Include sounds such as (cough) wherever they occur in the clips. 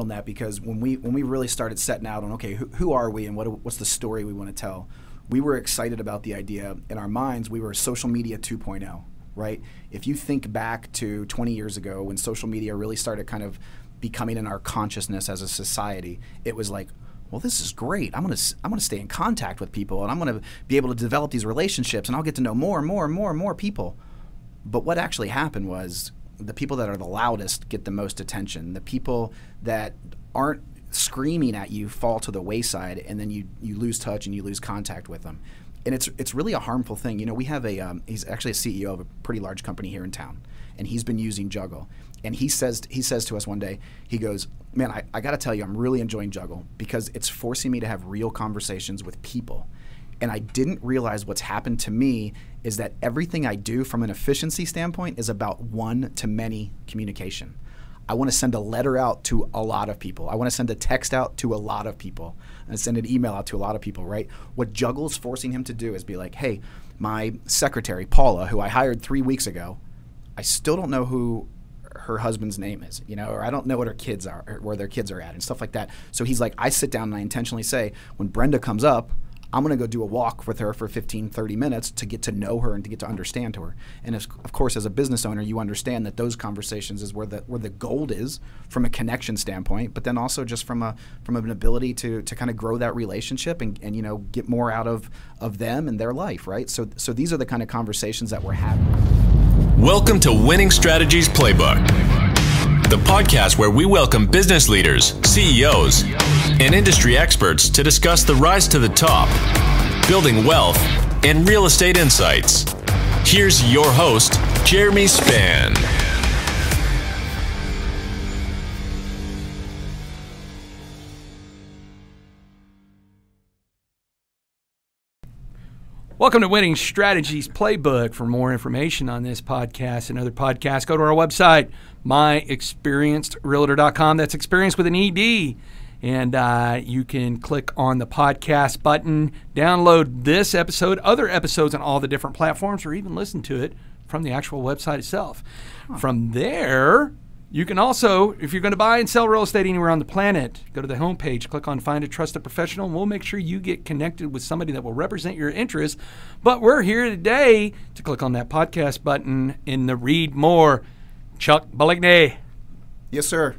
on that because when we when we really started setting out on okay who, who are we and what what's the story we want to tell we were excited about the idea. In our minds we were social media 2.0 right? If you think back to 20 years ago when social media really started kind of becoming in our consciousness as a society it was like well this is great. I'm going to i'm going to stay in contact with people and i'm going to be able to develop these relationships and i'll get to know more and more and more and more people. But what actually happened was the people that are the loudest get the most attention. The people that aren't screaming at you fall to the wayside, and then you you lose touch and you lose contact with them. And it's it's really a harmful thing. You know, we have a um, he's actually a CEO of a pretty large company here in town, and he's been using Juggle. And he says he says to us one day, he goes, "Man, I, I got to tell you, I'm really enjoying Juggle because it's forcing me to have real conversations with people." And I didn't realize what's happened to me is that everything I do from an efficiency standpoint is about one to many communication. I want to send a letter out to a lot of people. I want to send a text out to a lot of people and send an email out to a lot of people, right? What Juggle's forcing him to do is be like, hey, my secretary, Paula, who I hired three weeks ago, I still don't know who her husband's name is, you know, or I don't know what her kids are, where their kids are at, and stuff like that. So he's like, I sit down and I intentionally say, when Brenda comes up, I'm going to go do a walk with her for 15, 30 minutes to get to know her and to get to understand her. And as, of course, as a business owner, you understand that those conversations is where the where the gold is from a connection standpoint, but then also just from a from an ability to to kind of grow that relationship and, and you know get more out of of them and their life, right? So so these are the kind of conversations that we're having. Welcome to Winning Strategies Playbook the podcast where we welcome business leaders, CEOs, and industry experts to discuss the rise to the top, building wealth, and real estate insights. Here's your host, Jeremy Spann. Welcome to Winning Strategies Playbook. For more information on this podcast and other podcasts, go to our website, myexperiencedrealtor.com. That's experience with an ED. And uh, you can click on the podcast button, download this episode, other episodes on all the different platforms, or even listen to it from the actual website itself. Huh. From there, you can also, if you're going to buy and sell real estate anywhere on the planet, go to the homepage, click on Find a Trusted Professional, and we'll make sure you get connected with somebody that will represent your interests. But we're here today to click on that podcast button in the Read More. Chuck Bouligny. Yes, sir.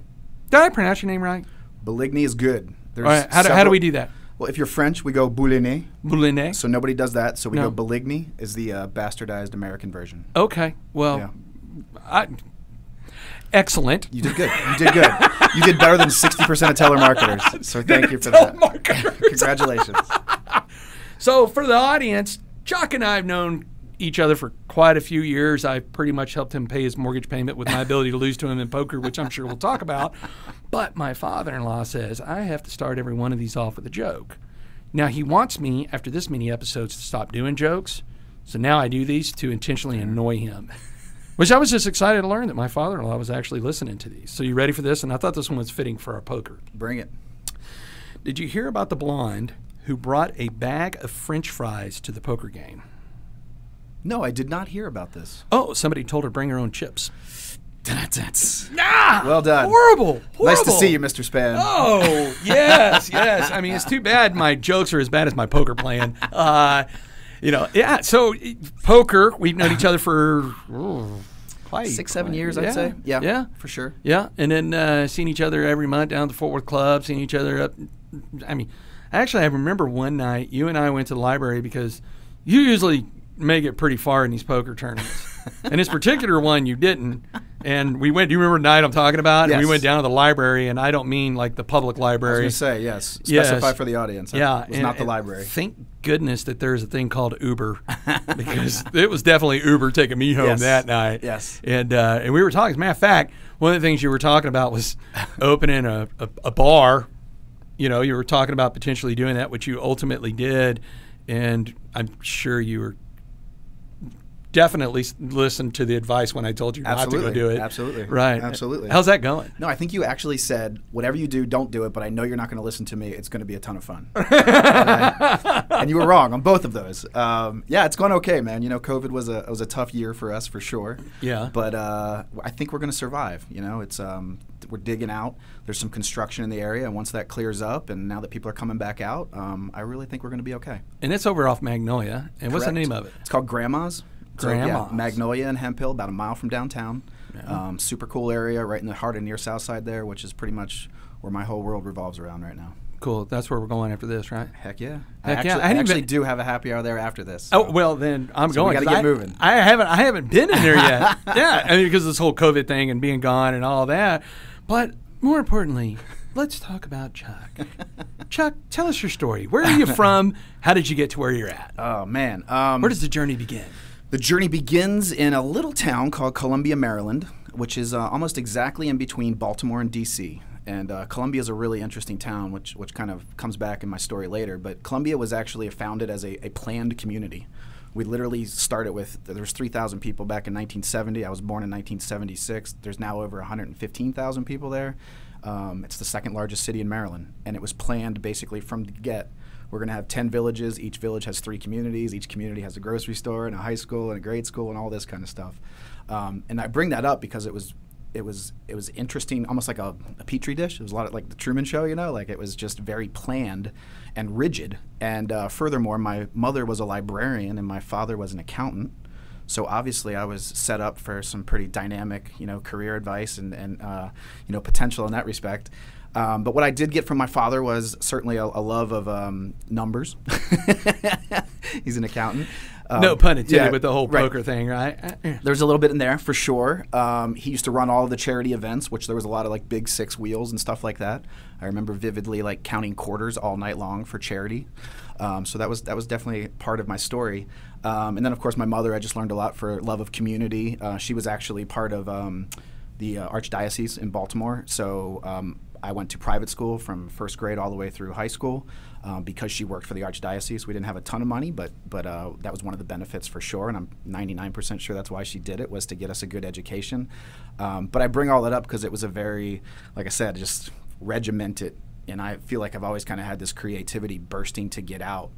Did I pronounce your name right? Bouligny is good. There's All right, how, do, how do we do that? Well, if you're French, we go Boulinet. Boulinet. So nobody does that. So we no. go Bouligny is the uh, bastardized American version. Okay. Well, yeah. I excellent. You did good. You did good. you did better than 60% of telemarketers. (laughs) So thank you for that. (laughs) Congratulations. (laughs) so for the audience, Chuck and I have known each other for quite a few years. I've pretty much helped him pay his mortgage payment with my ability to lose to him in poker, which I'm sure we'll talk about. But my father in law says I have to start every one of these off with a joke. Now, he wants me, after this many episodes, to stop doing jokes. So now I do these to intentionally annoy him. Which I was just excited to learn that my father in law was actually listening to these. So, you ready for this? And I thought this one was fitting for our poker. Bring it. Did you hear about the blonde who brought a bag of french fries to the poker game? No, I did not hear about this. Oh, somebody told her bring her own chips. That's ah, well done. Horrible, horrible. Nice to see you, Mr. Spann. Oh (laughs) yes, yes. I mean, it's too bad my jokes are as bad as my poker playing. Uh, you know, yeah. So poker, we've known each other for ooh, quite six, seven quite, years, I'd say. Yeah, yeah, for sure. Yeah, and then uh, seeing each other every month down at the Fort Worth Club, seeing each other up. I mean, actually, I remember one night you and I went to the library because you usually make it pretty far in these poker tournaments. and this particular one, you didn't. And we went. Do you remember the night I'm talking about? Yes. And we went down to the library, and I don't mean like the public library. I was say yes. Specify yes. for the audience. Yeah, it's not the library. Thank goodness that there's a thing called Uber, because it was definitely Uber taking me home yes. that night. Yes. And uh, and we were talking. As a matter of fact, one of the things you were talking about was opening a, a, a bar. You know, you were talking about potentially doing that, which you ultimately did, and I'm sure you were definitely listened to the advice when I told you not to go do it. Absolutely. Right. Absolutely. How's that going? No, I think you actually said whatever you do, don't do it. But I know you're not going to listen to me. It's going to be a ton of fun, (laughs) and, and you were wrong on both of those. Um, yeah, it's going okay, man. You know, COVID was a was a tough year for us for sure. Yeah. but uh, I think we're going to survive. You know, it's um, we're digging out. There's some construction in the area, and once that clears up, and now that people are coming back out, um, I really think we're going to be okay. And it's over off Magnolia. And what's the name of it? It's called Grandma's. So, yeah, Magnolia and Hemphill, about a mile from downtown. Um, super cool area, right in the heart of near South Side there, which is pretty much where my whole world revolves around right now. Cool. That's where we're going after this, right? Heck yeah! Heck I yeah, actually, I I actually even- do have a happy hour there after this. Oh well, then I'm So going. Got to get I, moving. I haven't I haven't been in there yet. (laughs) yeah, I mean, because of this whole COVID thing and being gone and all that. But more importantly, let's talk about Chuck. (laughs) Chuck, tell us your story. Where are you from? (laughs) How did you get to where you're at? Oh man, um, Where does the journey begin? The journey begins in a little town called Columbia, Maryland, which is uh, almost exactly in between Baltimore and D.C. And uh, Columbia is a really interesting town, which which kind of comes back in my story later. But Columbia was actually founded as a, a planned community. We literally started with there was 3,000 people back in 1970. I was born in 1976. There's now over 115,000 people there. Um, it's the second largest city in Maryland, and it was planned basically from the get. We're going to have 10 villages. Each village has three communities. Each community has a grocery store and a high school and a grade school and all this kind of stuff. Um, and I bring that up because it was it was it was interesting, almost like a, a petri dish. It was a lot of like the Truman Show, you know, like it was just very planned and rigid. And uh, furthermore, my mother was a librarian and my father was an accountant. So obviously, I was set up for some pretty dynamic, you know, career advice and and uh, you know potential in that respect. Um, but what I did get from my father was certainly a, a love of um, numbers. (laughs) He's an accountant. no Um, pun intended yeah, with the whole right. poker thing, right? (laughs) There's a little bit in there for sure. Um, he used to run all of the charity events, which there was a lot of like big six wheels and stuff like that. I remember vividly like counting quarters all night long for charity. Um, so that was that was definitely part of my story. Um, and then of course my mother, I just learned a lot for love of community. Uh, she was actually part of um, the uh, archdiocese in Baltimore. So um, I went to private school from first grade all the way through high school um, because she worked for the archdiocese. We didn't have a ton of money, but but uh, that was one of the benefits for sure. And I'm 99% sure that's why she did it was to get us a good education. Um, but I bring all that up because it was a very, like I said, just regimented. And I feel like I've always kind of had this creativity bursting to get out.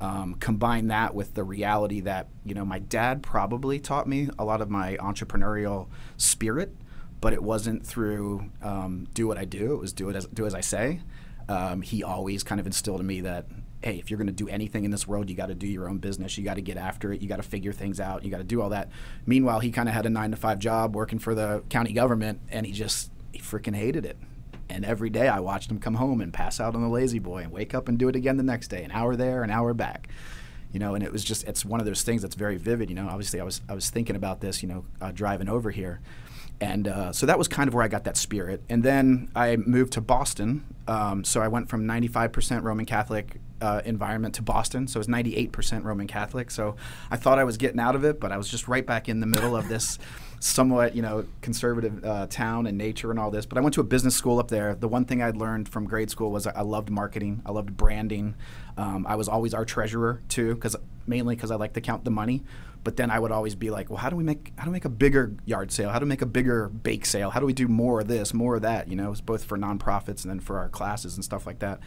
Um, combine that with the reality that you know my dad probably taught me a lot of my entrepreneurial spirit but it wasn't through um, do what I do. It was do it as do as I say. Um, he always kind of instilled in me that hey, if you're going to do anything in this world, you got to do your own business. You got to get after it. You got to figure things out. You got to do all that. Meanwhile, he kind of had a nine to five job working for the county government, and he just he freaking hated it. And every day I watched him come home and pass out on the lazy boy and wake up and do it again the next day, an hour there, an hour back you know and it was just it's one of those things that's very vivid you know obviously i was i was thinking about this you know uh, driving over here and uh, so that was kind of where i got that spirit. And then i moved to boston. Um, so i went from 95% roman catholic uh, environment to boston. So it was 98% roman catholic. So i thought i was getting out of it but i was just right back in the middle of this (laughs) somewhat you know conservative uh, town and nature and all this. But i went to a business school up there. The one thing i'd learned from grade school was i, loved marketing. I loved branding. Um, i was always our treasurer too because mainly because i like to count the money but then i would always be like well how do we make how do we make a bigger yard sale? How do we make a bigger bake sale? How do we do more of this more of that? You know it's both for nonprofits and then for our classes and stuff like that.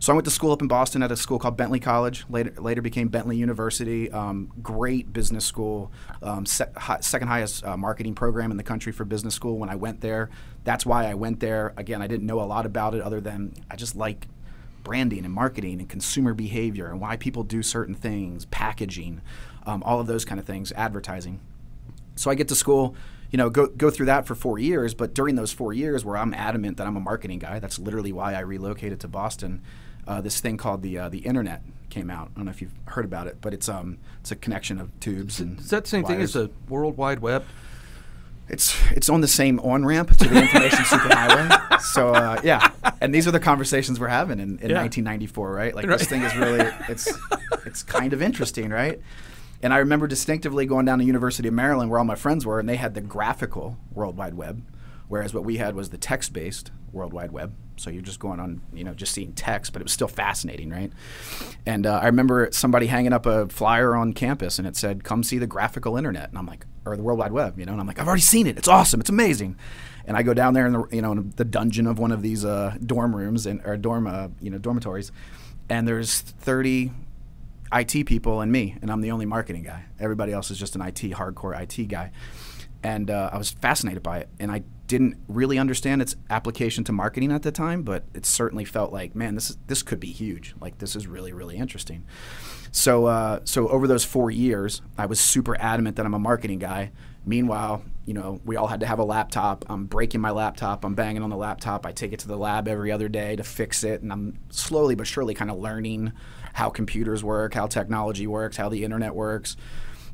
So i went to school up in boston at a school called bentley college later later became bentley university. Um, great business school um, se- second highest uh, marketing program in the country for business school when i went there. That's why i went there. Again i didn't know a lot about it other than i just like branding and marketing and consumer behavior and why people do certain things, packaging, um, all of those kind of things, advertising. So I get to school, you know, go go through that for four years. But during those four years, where I'm adamant that I'm a marketing guy, that's literally why I relocated to Boston. Uh, this thing called the uh, the internet came out. I don't know if you've heard about it, but it's um it's a connection of tubes and Is that the same thing wires. as the World Wide Web? It's it's on the same on ramp to the information (laughs) superhighway. So uh, yeah, and these are the conversations we're having in, in Yeah. 1994, right? Like Right. this thing is really (laughs) it's it's kind of interesting, right? And I remember distinctively going down to University of Maryland where all my friends were, and they had the graphical World Wide Web, whereas what we had was the text-based World Wide Web. So you're just going on, you know, just seeing text, but it was still fascinating, right? And uh, I remember somebody hanging up a flyer on campus, and it said, "Come see the graphical internet," and I'm like, or the World Wide Web, you know, and I'm like, I've already seen it. It's awesome. It's amazing. And I go down there in the, you know, the dungeon of one of these uh, dorm rooms and or dorm, uh, you know, dormitories, and there's 30 IT people and me, and I'm the only marketing guy. Everybody else is just an IT hardcore IT guy, and uh, I was fascinated by it. And I didn't really understand its application to marketing at the time, but it certainly felt like, man, this is, this could be huge. Like this is really really interesting. So uh, so over those four years, I was super adamant that I'm a marketing guy. Meanwhile, you know, we all had to have a laptop. I'm breaking my laptop. I'm banging on the laptop. I take it to the lab every other day to fix it, and I'm slowly but surely kind of learning how computers work, how technology works, how the internet works,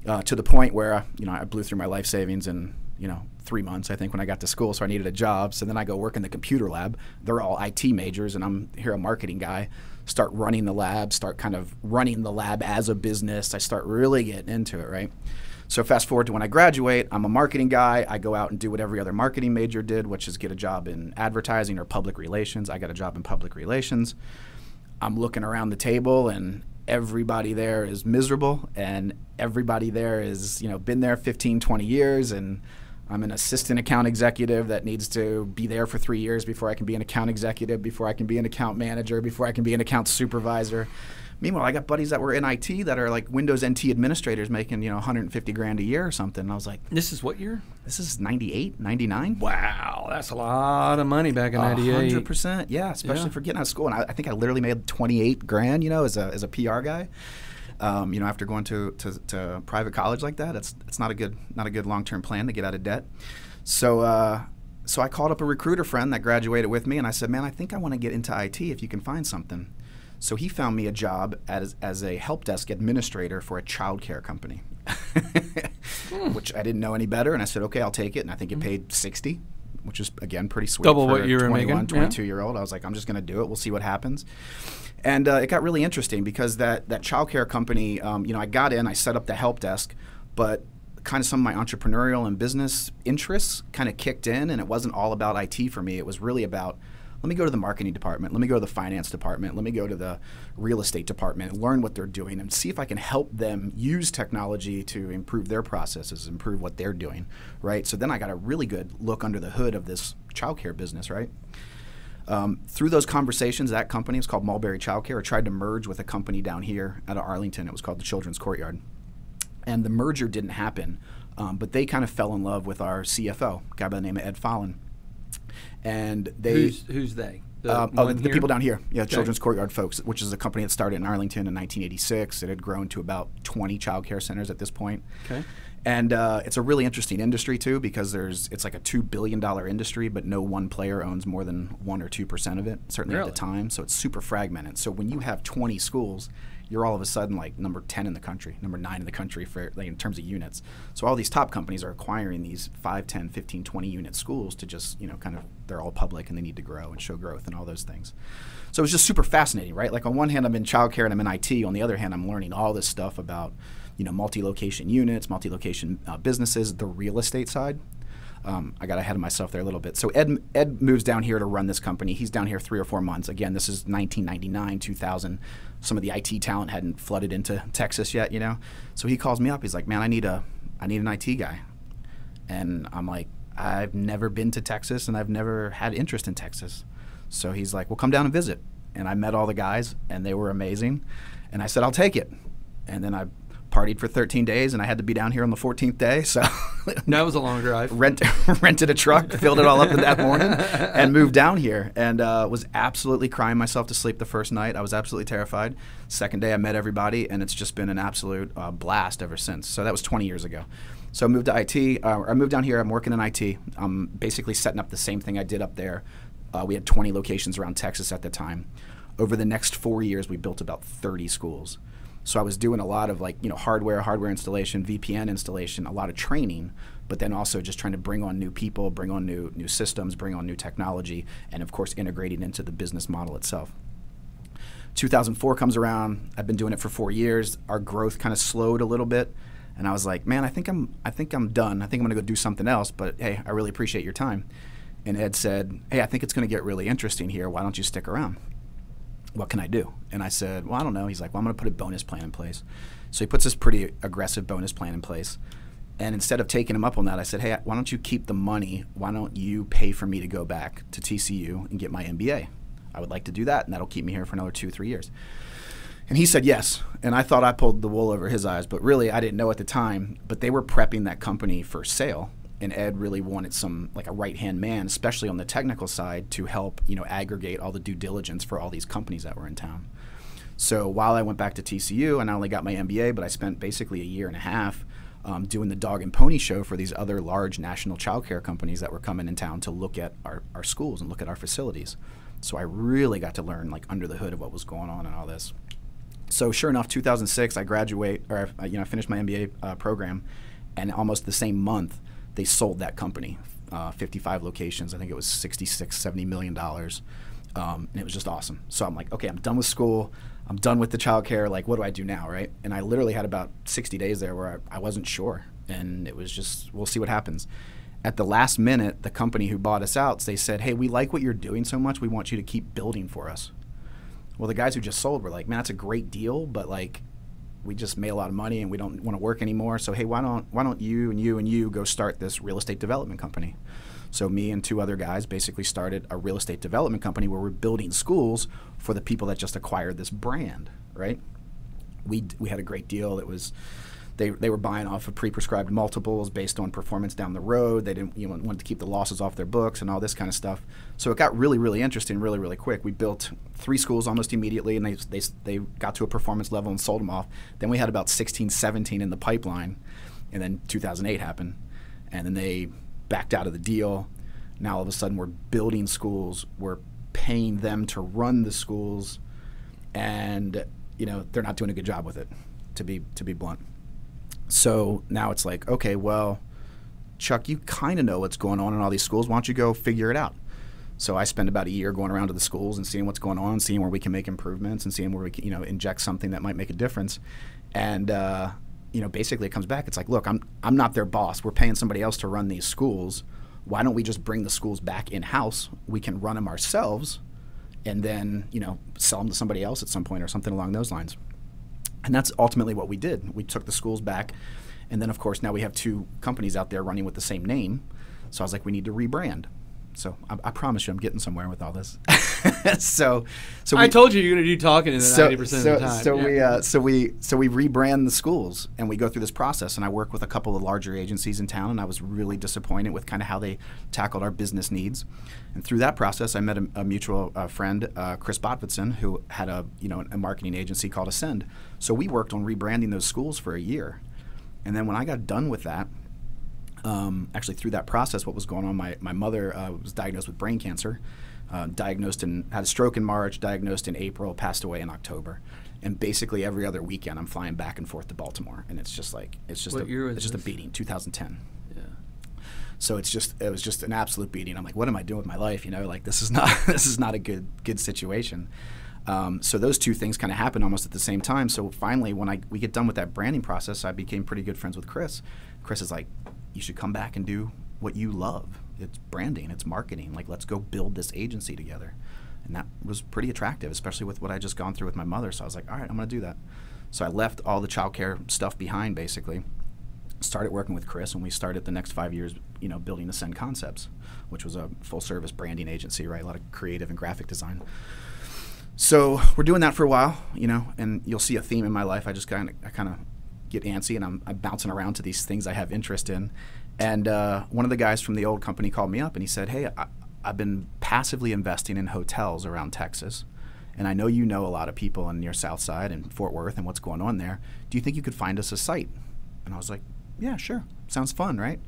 uh, to the point where you know I blew through my life savings in you know three months I think when I got to school, so I needed a job. So then I go work in the computer lab. They're all IT majors, and I'm here a marketing guy. Start running the lab, start kind of running the lab as a business. I start really getting into it, right? So fast forward to when I graduate, I'm a marketing guy. I go out and do what every other marketing major did, which is get a job in advertising or public relations. I got a job in public relations. I'm looking around the table and everybody there is miserable and everybody there is, you know, been there 15, 20 years and I'm an assistant account executive that needs to be there for 3 years before I can be an account executive, before I can be an account manager, before I can be an account supervisor. Meanwhile, I got buddies that were in IT that are like Windows NT administrators making, you know, 150 grand a year or something. And I was like, This is what year? this is 98, 99? Wow, that's a lot of money back in '98. hundred percent, yeah. Especially Yeah. for getting out of school, and I, I think I literally made twenty eight grand, you know, as a as a PR guy. Um, you know, after going to, to, to private college like that, it's it's not a good not a good long term plan to get out of debt. So uh, so I called up a recruiter friend that graduated with me, and I said, man, I think I want to get into IT if you can find something. So he found me a job as, as a help desk administrator for a childcare company, (laughs) which I didn't know any better. And I said, okay, I'll take it. And I think it paid 60, which is, again, pretty sweet. Double for what a you were 21, making, yeah. 22 year old. I was like, I'm just going to do it. We'll see what happens. And uh, it got really interesting because that, that childcare company, um, you know, I got in, I set up the help desk, but kind of some of my entrepreneurial and business interests kind of kicked in, and it wasn't all about IT for me. It was really about let me go to the marketing department, let me go to the finance department, let me go to the real estate department learn what they're doing and see if I can help them use technology to improve their processes, improve what they're doing, right? So then I got a really good look under the hood of this childcare business, right? Um, through those conversations, that company was called Mulberry Childcare. tried to merge with a company down here out of Arlington. It was called the Children's Courtyard, and the merger didn't happen. Um, but they kind of fell in love with our CFO, a guy by the name of Ed Fallon, and they Who's who's they? The um, oh, the people down here, yeah, Okay. Children's Courtyard folks, which is a company that started in Arlington in 1986. It had grown to about 20 child care centers at this point. Okay. And uh, it's a really interesting industry too because there's it's like a two billion dollar industry, but no one player owns more than one or two percent of it. Certainly Really? at the time, so it's super fragmented. So when you have 20 schools, you're all of a sudden like number 10 in the country, number nine in the country for like in terms of units. So all these top companies are acquiring these 5, 10, 15, 20 unit schools to just you know kind of they're all public and they need to grow and show growth and all those things. So it was just super fascinating, right? Like on one hand, I'm in childcare and I'm in IT. On the other hand, I'm learning all this stuff about, you know, multi-location units, multi-location uh, businesses, the real estate side. Um, I got ahead of myself there a little bit. So Ed Ed moves down here to run this company. He's down here three or four months. Again, this is 1999, 2000. Some of the IT talent hadn't flooded into Texas yet, you know. So he calls me up. He's like, "Man, I need a I need an IT guy." And I'm like, I've never been to Texas and I've never had interest in Texas. So he's like, well, come down and visit. And I met all the guys and they were amazing. And I said, I'll take it. And then I partied for 13 days and I had to be down here on the 14th day. So (laughs) That was a long drive. rent, (laughs) rented a truck, filled it all up that morning, and moved down here. And uh, was absolutely crying myself to sleep the first night. I was absolutely terrified. Second day, I met everybody, and it's just been an absolute uh, blast ever since. So that was 20 years ago. So I moved to IT. Uh, I moved down here. I'm working in IT. I'm basically setting up the same thing I did up there. Uh, we had 20 locations around Texas at the time. Over the next four years, we built about 30 schools. So I was doing a lot of like you know hardware, hardware installation, VPN installation, a lot of training, but then also just trying to bring on new people, bring on new new systems, bring on new technology, and of course integrating into the business model itself. 2004 comes around. I've been doing it for four years. Our growth kind of slowed a little bit, and I was like, man, I think I'm I think I'm done. I think I'm gonna go do something else. But hey, I really appreciate your time. And Ed said, Hey, I think it's going to get really interesting here. Why don't you stick around? What can I do? And I said, Well, I don't know. He's like, Well, I'm going to put a bonus plan in place. So he puts this pretty aggressive bonus plan in place. And instead of taking him up on that, I said, Hey, why don't you keep the money? Why don't you pay for me to go back to TCU and get my MBA? I would like to do that, and that'll keep me here for another two, three years. And he said yes. And I thought I pulled the wool over his eyes, but really I didn't know at the time. But they were prepping that company for sale. And Ed really wanted some like a right hand man, especially on the technical side, to help, you know, aggregate all the due diligence for all these companies that were in town. So while I went back to TCU, I not only got my MBA, but I spent basically a year and a half um, doing the dog and pony show for these other large national childcare companies that were coming in town to look at our, our schools and look at our facilities. So I really got to learn like under the hood of what was going on and all this so sure enough, 2006, I graduate, or uh, you know, I finished my MBA uh, program, and almost the same month, they sold that company, uh, 55 locations. I think it was 66, 70 million dollars, um, and it was just awesome. So I'm like, okay, I'm done with school. I'm done with the childcare. Like, what do I do now, right? And I literally had about 60 days there where I, I wasn't sure, and it was just, we'll see what happens. At the last minute, the company who bought us out, they said, hey, we like what you're doing so much, we want you to keep building for us. Well, the guys who just sold were like, man, that's a great deal, but like, we just made a lot of money and we don't want to work anymore. So hey, why don't why don't you and you and you go start this real estate development company? So me and two other guys basically started a real estate development company where we're building schools for the people that just acquired this brand, right? We we had a great deal. It was they, they were buying off of pre-prescribed multiples based on performance down the road. They didn't you know wanted to keep the losses off their books and all this kind of stuff. So it got really really interesting really really quick. We built three schools almost immediately, and they they they got to a performance level and sold them off. Then we had about 16, 17 in the pipeline, and then 2008 happened, and then they backed out of the deal. Now all of a sudden we're building schools. We're paying them to run the schools, and you know they're not doing a good job with it. To be to be blunt. So now it's like, okay, well, Chuck, you kind of know what's going on in all these schools. Why don't you go figure it out? So I spend about a year going around to the schools and seeing what's going on, seeing where we can make improvements, and seeing where we can, you know, inject something that might make a difference. And uh, you know, basically, it comes back. It's like, look, I'm I'm not their boss. We're paying somebody else to run these schools. Why don't we just bring the schools back in house? We can run them ourselves, and then you know, sell them to somebody else at some point or something along those lines. And that's ultimately what we did. We took the schools back. And then, of course, now we have two companies out there running with the same name. So I was like, we need to rebrand. So I, I promise you, I'm getting somewhere with all this. (laughs) so, so we, I told you you're going to do talking in ninety percent so, of the time. So yeah. we, uh, so we, so we rebrand the schools, and we go through this process. And I work with a couple of larger agencies in town, and I was really disappointed with kind of how they tackled our business needs. And through that process, I met a, a mutual uh, friend, uh, Chris Botvidson, who had a you know a marketing agency called Ascend. So we worked on rebranding those schools for a year, and then when I got done with that, um, actually through that process, what was going on, my, my mother uh, was diagnosed with brain cancer, uh, diagnosed and had a stroke in March, diagnosed in April, passed away in October. And basically every other weekend, I'm flying back and forth to Baltimore, and it's just like it's just what a, it's just this? a beating. 2010. Yeah. So it's just it was just an absolute beating. I'm like, what am I doing with my life? You know, like this is not (laughs) this is not a good good situation. Um, so those two things kind of happened almost at the same time. So finally, when I we get done with that branding process, I became pretty good friends with Chris. Chris is like, you should come back and do what you love. It's branding, it's marketing. Like, let's go build this agency together. And that was pretty attractive, especially with what I just gone through with my mother. So I was like, all right, I'm going to do that. So I left all the childcare stuff behind, basically. Started working with Chris, and we started the next five years, you know, building Ascend Concepts, which was a full-service branding agency, right? A lot of creative and graphic design. So we're doing that for a while, you know, and you'll see a theme in my life. I just kind of, I kind of get antsy, and I'm, I'm, bouncing around to these things I have interest in. And uh, one of the guys from the old company called me up, and he said, "Hey, I, I've been passively investing in hotels around Texas, and I know you know a lot of people in your South Side and Fort Worth and what's going on there. Do you think you could find us a site?" And I was like, "Yeah, sure. Sounds fun, right?"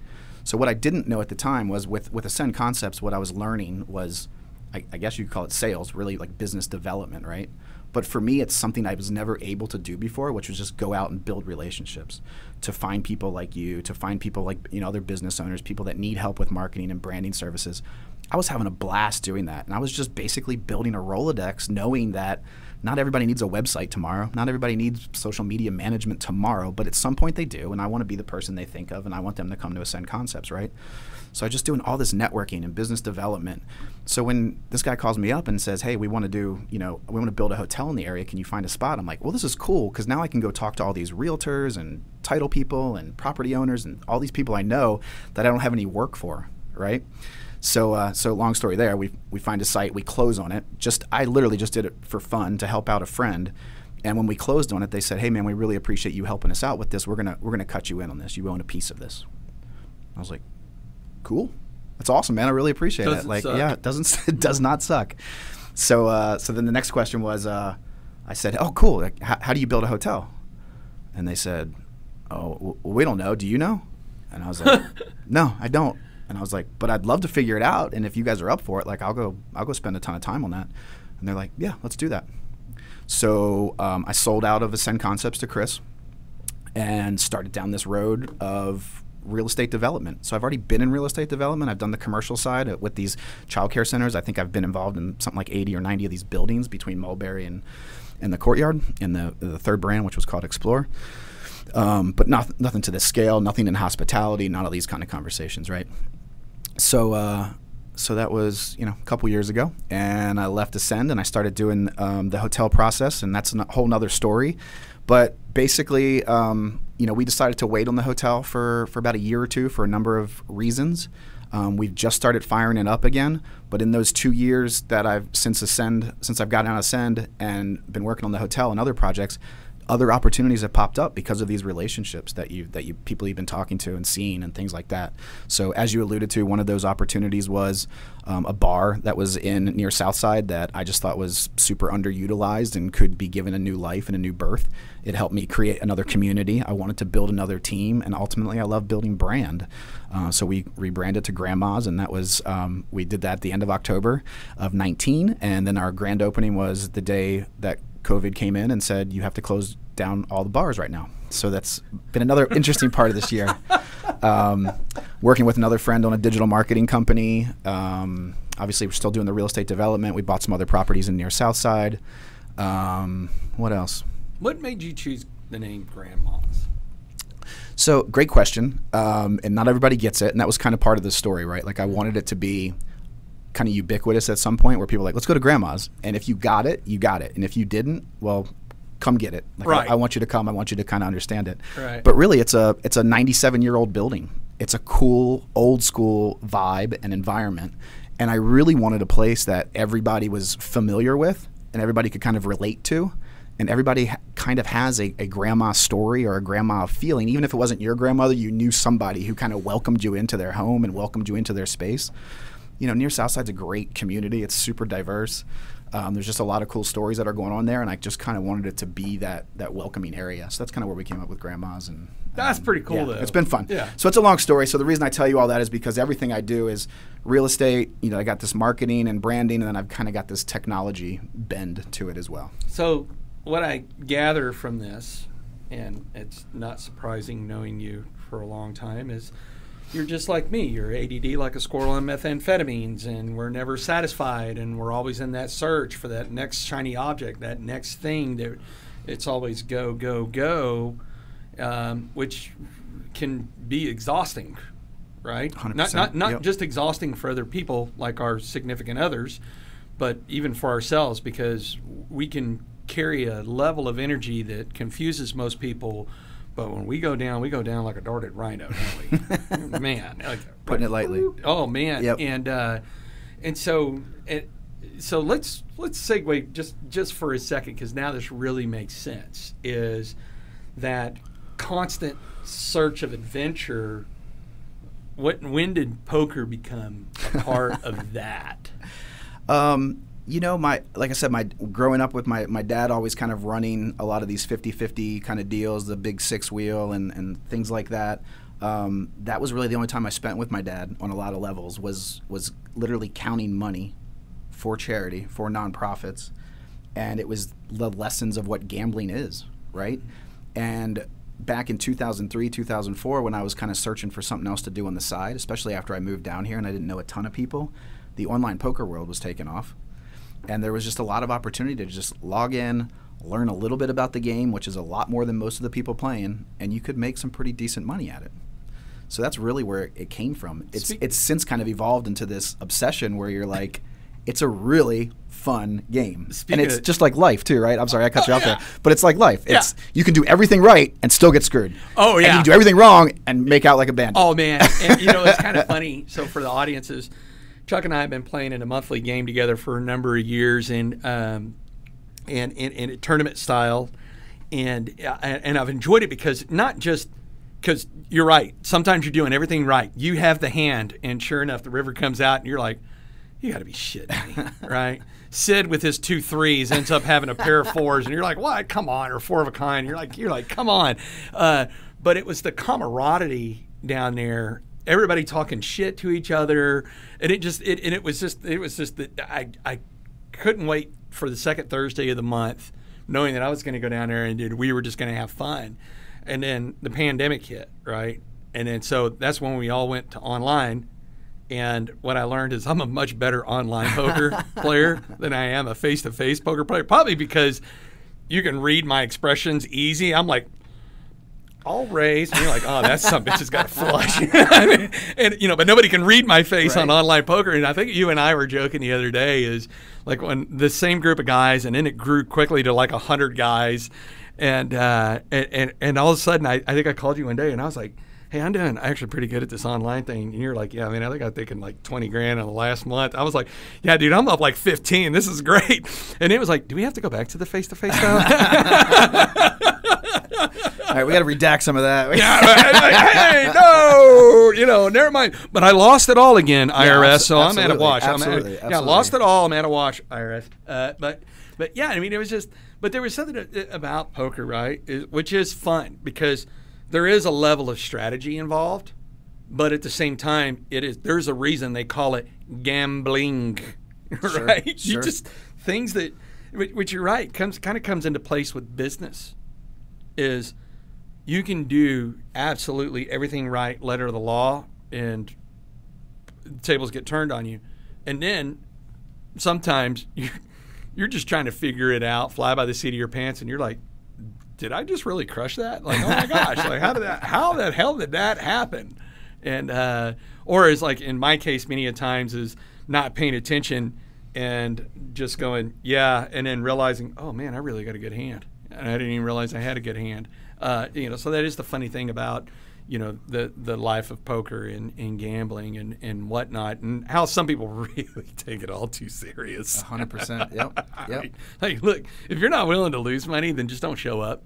So what I didn't know at the time was with with Ascend Concepts, what I was learning was I, I, guess you could call it sales, really like business development, right? But for me, it's something I was never able to do before, which was just go out and build relationships, to find people like you, to find people like you know other business owners, people that need help with marketing and branding services. I was having a blast doing that, and I was just basically building a Rolodex, knowing that not everybody needs a website tomorrow, not everybody needs social media management tomorrow, but at some point they do, and I want to be the person they think of, and I want them to come to Ascend Concepts, right? So I'm just doing all this networking and business development. So when this guy calls me up and says, "Hey, we want to do, you know, we want to build a hotel in the area. Can you find a spot?" I'm like, "Well, this is cool because now I can go talk to all these realtors and title people and property owners and all these people I know that I don't have any work for, right?" So, uh, so long story there. We we find a site, we close on it. Just I literally just did it for fun to help out a friend. And when we closed on it, they said, "Hey, man, we really appreciate you helping us out with this. We're gonna we're gonna cut you in on this. You own a piece of this." I was like, "Cool, that's awesome, man. I really appreciate Doesn't it. Like, suck. yeah, it doesn't (laughs) it does not suck." So, uh, so then the next question was, uh, I said, "Oh, cool. Like, how, how do you build a hotel?" And they said, "Oh, w- we don't know. Do you know?" And I was like, (laughs) "No, I don't." And I was like, "But I'd love to figure it out. And if you guys are up for it, like, I'll go. I'll go spend a ton of time on that." And they're like, "Yeah, let's do that." So um, I sold out of Ascend Concepts to Chris and started down this road of real estate development. So I've already been in real estate development. I've done the commercial side with these childcare centers. I think I've been involved in something like 80 or 90 of these buildings between Mulberry and and the Courtyard and the the third brand, which was called Explore. Um, but not, nothing to this scale, nothing in hospitality, none of these kind of conversations, right? So, uh, so that was you know a couple years ago, and I left Ascend and I started doing um, the hotel process, and that's a whole nother story. But basically, um, you know, we decided to wait on the hotel for for about a year or two for a number of reasons. Um, we've just started firing it up again, but in those two years that I've since Ascend, since I've gotten on Ascend and been working on the hotel and other projects, other opportunities have popped up because of these relationships that you that you people you've been talking to and seeing and things like that. So as you alluded to, one of those opportunities was um, a bar that was in near Southside that I just thought was super underutilized and could be given a new life and a new birth. It helped me create another community. I wanted to build another team, and ultimately, I love building brand. Uh, so we rebranded to Grandma's, and that was um, we did that at the end of October of 19, and then our grand opening was the day that COVID came in and said you have to close down all the bars right now. So that's been another interesting part of this year. (laughs) Um, working with another friend on a digital marketing company. Um, obviously, we're still doing the real estate development. We bought some other properties in near Southside. Um, what else? What made you choose the name Grandma's? So great question, um, and not everybody gets it, and that was kind of part of the story, right? Like I wanted it to be kind of ubiquitous at some point, where people are like, let's go to grandma's, and if you got it, you got it, and if you didn't, well, come get it. Like, Right. I, I want you to come. I want you to kind of understand it. Right. But really, it's a it's a 97 year old building. It's a cool old school vibe and environment, and I really wanted a place that everybody was familiar with and everybody could kind of relate to and everybody ha- kind of has a, a grandma story or a grandma feeling. Even if it wasn't your grandmother, you knew somebody who kind of welcomed you into their home and welcomed you into their space. You know, near Southside's a great community. It's super diverse. Um, there's just a lot of cool stories that are going on there, and I just kind of wanted it to be that that welcoming area. So that's kind of where we came up with grandmas and. That's um, pretty cool, yeah, though. It's been fun. Yeah. So it's a long story. So the reason I tell you all that is because everything I do is real estate. You know, I got this marketing and branding, and then I've kind of got this technology bend to it as well. So, what I gather from this, and it's not surprising knowing you for a long time, is you're just like me. You're ADD like a squirrel on methamphetamines, and we're never satisfied, and we're always in that search for that next shiny object, that next thing that it's always go, go, go, um, which can be exhausting, right? Not 100%, not not yep. just exhausting for other people like our significant others, but even for ourselves because we can carry a level of energy that confuses most people. But when we go down, we go down like a darted rhino, don't we? (laughs) man, like, Putting it lightly. Oh man, Yep. and uh, and so so let's let's segue just just for a second because now this really makes sense. Is that constant search of adventure? What when did poker become a part (laughs) of that? Um, you know, my like I said, my growing up with my, my dad always kind of running a lot of these 50-50 kind of deals, the big six wheel and, and things like that. Um, that was really the only time I spent with my dad on a lot of levels was was literally counting money for charity for nonprofits, and it was the lessons of what gambling is, right? And back in 2003, 2004, when I was kind of searching for something else to do on the side, especially after I moved down here and I didn't know a ton of people, the online poker world was taking off, and there was just a lot of opportunity to just log in, learn a little bit about the game, which is a lot more than most of the people playing, and you could make some pretty decent money at it. So that's really where it came from. It's Speak- it's since kind of evolved into this obsession where you're like, it's a really fun game, Speaking and it's just like life too, right? I'm sorry I cut you off oh, yeah. there, but it's like life. Yeah. It's you can do everything right and still get screwed. Oh, and yeah. you can do everything wrong and make out like a bandit. Oh man, and you know it's kind of funny. So for the audiences, Chuck and I have been playing in a monthly game together for a number of years, and um, and in, in a tournament style, and uh, and I've enjoyed it because not just because you're right. Sometimes you're doing everything right. You have the hand, and sure enough, the river comes out, and you're like, you got to be shitting me, (laughs) right? Sid with his two threes ends up having a pair of fours, and you're like, "What? Come on!" Or four of a kind. You're like, "You're like, come on!" Uh, but it was the camaraderie down there. Everybody talking shit to each other, and it just it and it was just it was just that I I couldn't wait for the second Thursday of the month, knowing that I was going to go down there and dude, we were just going to have fun. And then the pandemic hit, right? And then so that's when we all went to online. And what I learned is I'm a much better online poker (laughs) player than I am a face to face poker player. Probably because you can read my expressions easy. I'm like, I'll raise. And you're like, oh, that's some bitch has got a flush. (laughs) Mean, and, you know, but nobody can read my face on online poker. And I think you and I were joking the other day is like when the same group of guys, and then it grew quickly to like 100 guys. And, uh, and, and, and all of a sudden, I, I think I called you one day and I was like, hey, I'm doing actually pretty good at this online thing. And you're like, yeah, I mean, I think I'm thinking like 20 grand in the last month. I was like, yeah, dude, I'm up like 15. This is great. And it was like, do we have to go back to the face to face now? All right, we got to redact some of that. Yeah, hey, (laughs) no, you know, never mind. But I lost it all again, IRS. abs- so I'm at a absolutely, wash. I'm at, absolutely, yeah, lost it all. I'm at a wash, IRS. Uh, but, but yeah, I mean, it was just, but there was something about poker, right? Which is fun because there is a level of strategy involved, but at the same time, it is. There's a reason they call it gambling, (laughs) right? You sure. just things that, which, which you're right, comes kind of comes into place with business. Is you can do absolutely everything right, letter of the law, and tables get turned on you. And then sometimes (laughs) you're, just trying to figure it out, fly by the seat of your pants, and you're like, did I just really crush that? Like, oh my gosh, like how did that, how the hell did that happen? And, uh, or is like in my case, many a times is not paying attention and just going, yeah, and then realizing, oh man, I really got a good hand. And I didn't even realize I had a good hand. Uh, you know, so that is the funny thing about, you know, the, the life of poker and, and gambling and, and whatnot, and how some people (laughs) really take it all too serious. 100%. Yep. (laughs) I Yep. mean, like, look, if you're not willing to lose money, then just don't show up.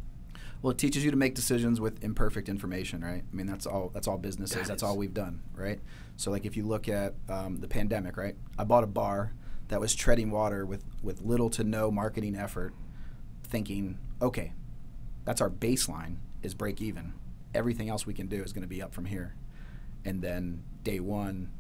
Well, it teaches you to make decisions with imperfect information, right? I mean, that's all. That's all business is. That That's all we've done, right? So, like, if you look at um, the pandemic, right? I bought a bar that was treading water with with little to no marketing effort, thinking, okay, that's our baseline is break even. Everything else we can do is going to be up from here. And then day one,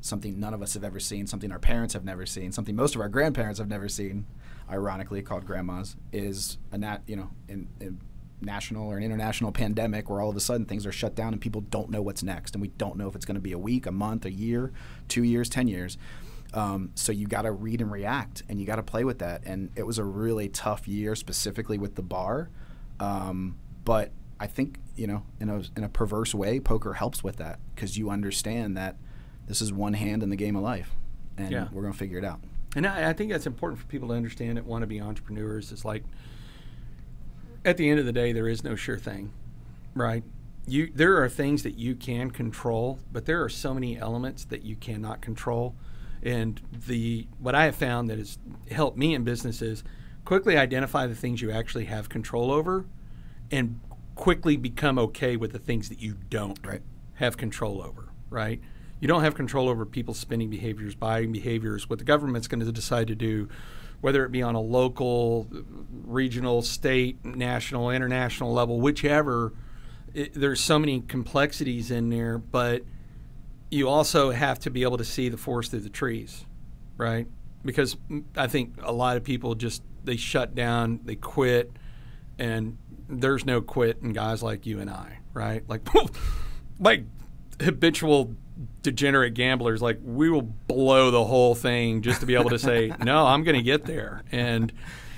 something none of us have ever seen, something our parents have never seen, something most of our grandparents have never seen, ironically called grandmas, is a nat, you know, in, in national or an international pandemic where all of a sudden things are shut down and people don't know what's next, and we don't know if it's going to be a week, a month, a year, two years, ten years. Um, so you got to read and react, and you got to play with that. And it was a really tough year, specifically with the bar. Um, but I think you know, in a in a perverse way, poker helps with that because you understand that this is one hand in the game of life, and Yeah. we're gonna figure it out. And I, I think that's important for people to understand that want to be entrepreneurs. It's like at the end of the day, there is no sure thing, right? You there are things that you can control, but there are so many elements that you cannot control. And the what I have found that has helped me in business is quickly identify the things you actually have control over, and quickly become okay with the things that you don't Right. have control over. Right? You don't have control over people's spending behaviors, buying behaviors, what the government's going to decide to do, whether it be on a local, regional, state, national, international level, whichever. It, there's so many complexities in there, but you also have to be able to see the forest through the trees, right? Because I think a lot of people just they shut down, they quit, and there's no quit in guys like you and I, right? Like, (laughs) like habitual degenerate gamblers, like we will blow the whole thing just to be able to say, (laughs) no, I'm going to get there. And,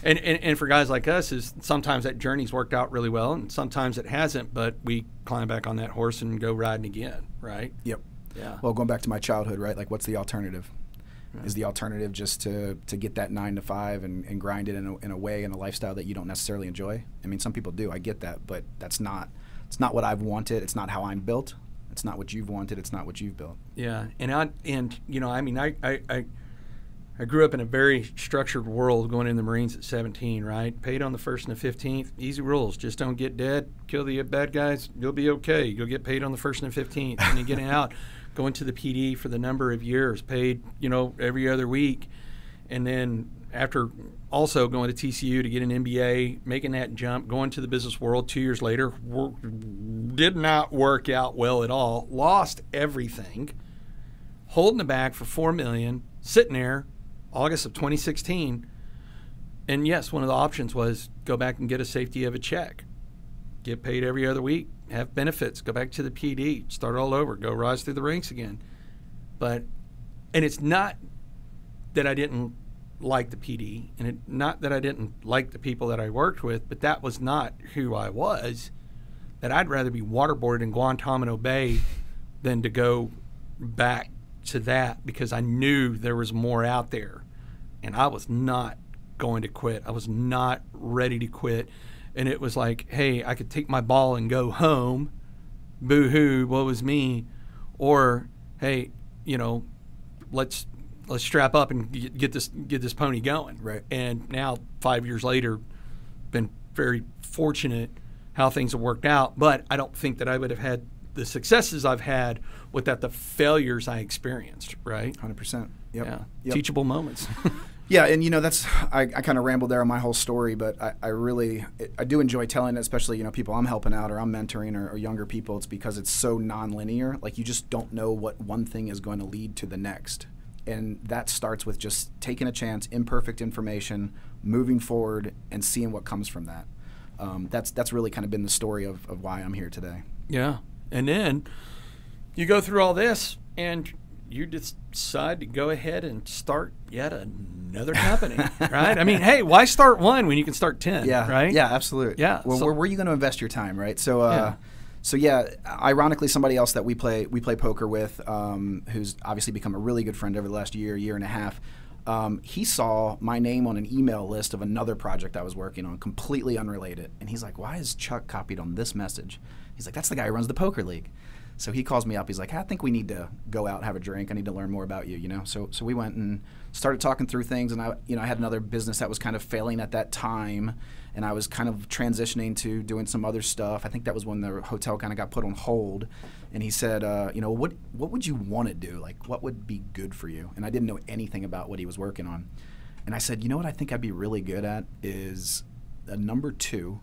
and, and, and for guys like us, is sometimes that journey's worked out really well, and sometimes it hasn't. But we climb back on that horse and go riding again, right? Yep. Yeah. Well, going back to my childhood, right? Like, what's the alternative? Right. Is the alternative just to, to get that nine to five and, and grind it in a, in a way in a lifestyle that you don't necessarily enjoy? I mean, some people do. I get that, but that's not it's not what I've wanted. It's not how I'm built. It's not what you've wanted. It's not what you've built. Yeah, and I and you know, I mean, I I, I, I grew up in a very structured world, going in the Marines at 17. Right, paid on the first and the 15th. Easy rules. Just don't get dead. Kill the bad guys. You'll be okay. You'll get paid on the first and the 15th, and you get (laughs) out. Going to the PD for the number of years, paid you know every other week, and then after also going to TCU to get an MBA, making that jump, going to the business world two years later, did not work out well at all. Lost everything, holding the bag for four million, sitting there, August of 2016. And yes, one of the options was go back and get a safety of a check, get paid every other week, have benefits, go back to the PD, start all over, go rise through the ranks again. But, and it's not that I didn't like the PD, and it, not that I didn't like the people that I worked with, but that was not who I was. That I'd rather be waterboarded in Guantanamo Bay than to go back to that because I knew there was more out there, and I was not going to quit. I was not ready to quit, and it was like, hey, I could take my ball and go home. Boo hoo, what was me? Or hey, you know, let's let's strap up and get, get, this get this pony going. Right. And now five years later, been very fortunate how things have worked out. But I don't think that I would have had the successes I've had without the failures I experienced. Right. Hundred percent. Yep. Yeah. Yep. Teachable moments. (laughs) Yeah, and you know that's I, I kind of rambled there on my whole story, but I, I really I do enjoy telling it, especially you know people I'm helping out or I'm mentoring or, or younger people. It's because it's so nonlinear. Like you just don't know what one thing is going to lead to the next and that starts with just taking a chance, imperfect information, moving forward, and seeing what comes from that. Um, that's that's really kind of been the story of, of why I'm here today. Yeah, and then you go through all this, and you decide to go ahead and start yet another company, (laughs) right? I mean, hey, why start one when you can start ten? Yeah, right. Yeah, absolutely. Yeah. Well, so, where, where are you going to invest your time, right? So. Uh, Yeah. So yeah, ironically, somebody else that we play we play poker with, um, who's obviously become a really good friend over the last year, year and a half. Um, he saw my name on an email list of another project I was working on, completely unrelated, and he's like, "Why is Chuck copied on this message?" He's like, "That's the guy who runs the poker league." So he calls me up. He's like, "I think we need to go out and have a drink. I need to learn more about you." You know. So so we went and started talking through things, and I you know I had another business that was kind of failing at that time, and I was kind of transitioning to doing some other stuff. I think that was when the hotel kind of got put on hold, and he said, uh, "You know what what would you want to do? Like what would be good for you?" And I didn't know anything about what he was working on, and I said, "You know what I think I'd be really good at is a number two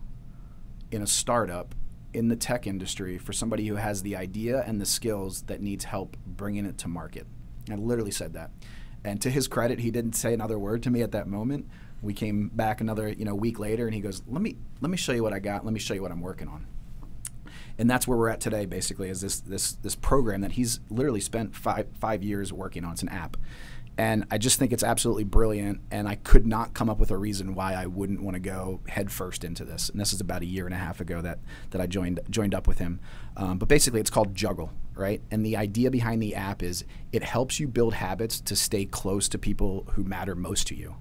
in a startup." In the tech industry for somebody who has the idea and the skills that needs help bringing it to market. I literally said that. And to his credit, he didn't say another word to me at that moment. We came back another, you know, week later and he goes, "Let me let me show you what I got. Let me show you what I'm working on." And that's where we're at today basically is this this this program that he's literally spent 5 5 years working on. It's an app. And I just think it's absolutely brilliant. And I could not come up with a reason why I wouldn't want to go headfirst into this. And this is about a year and a half ago that, that I joined joined up with him. Um, but basically, it's called Juggle, right? And the idea behind the app is it helps you build habits to stay close to people who matter most to you.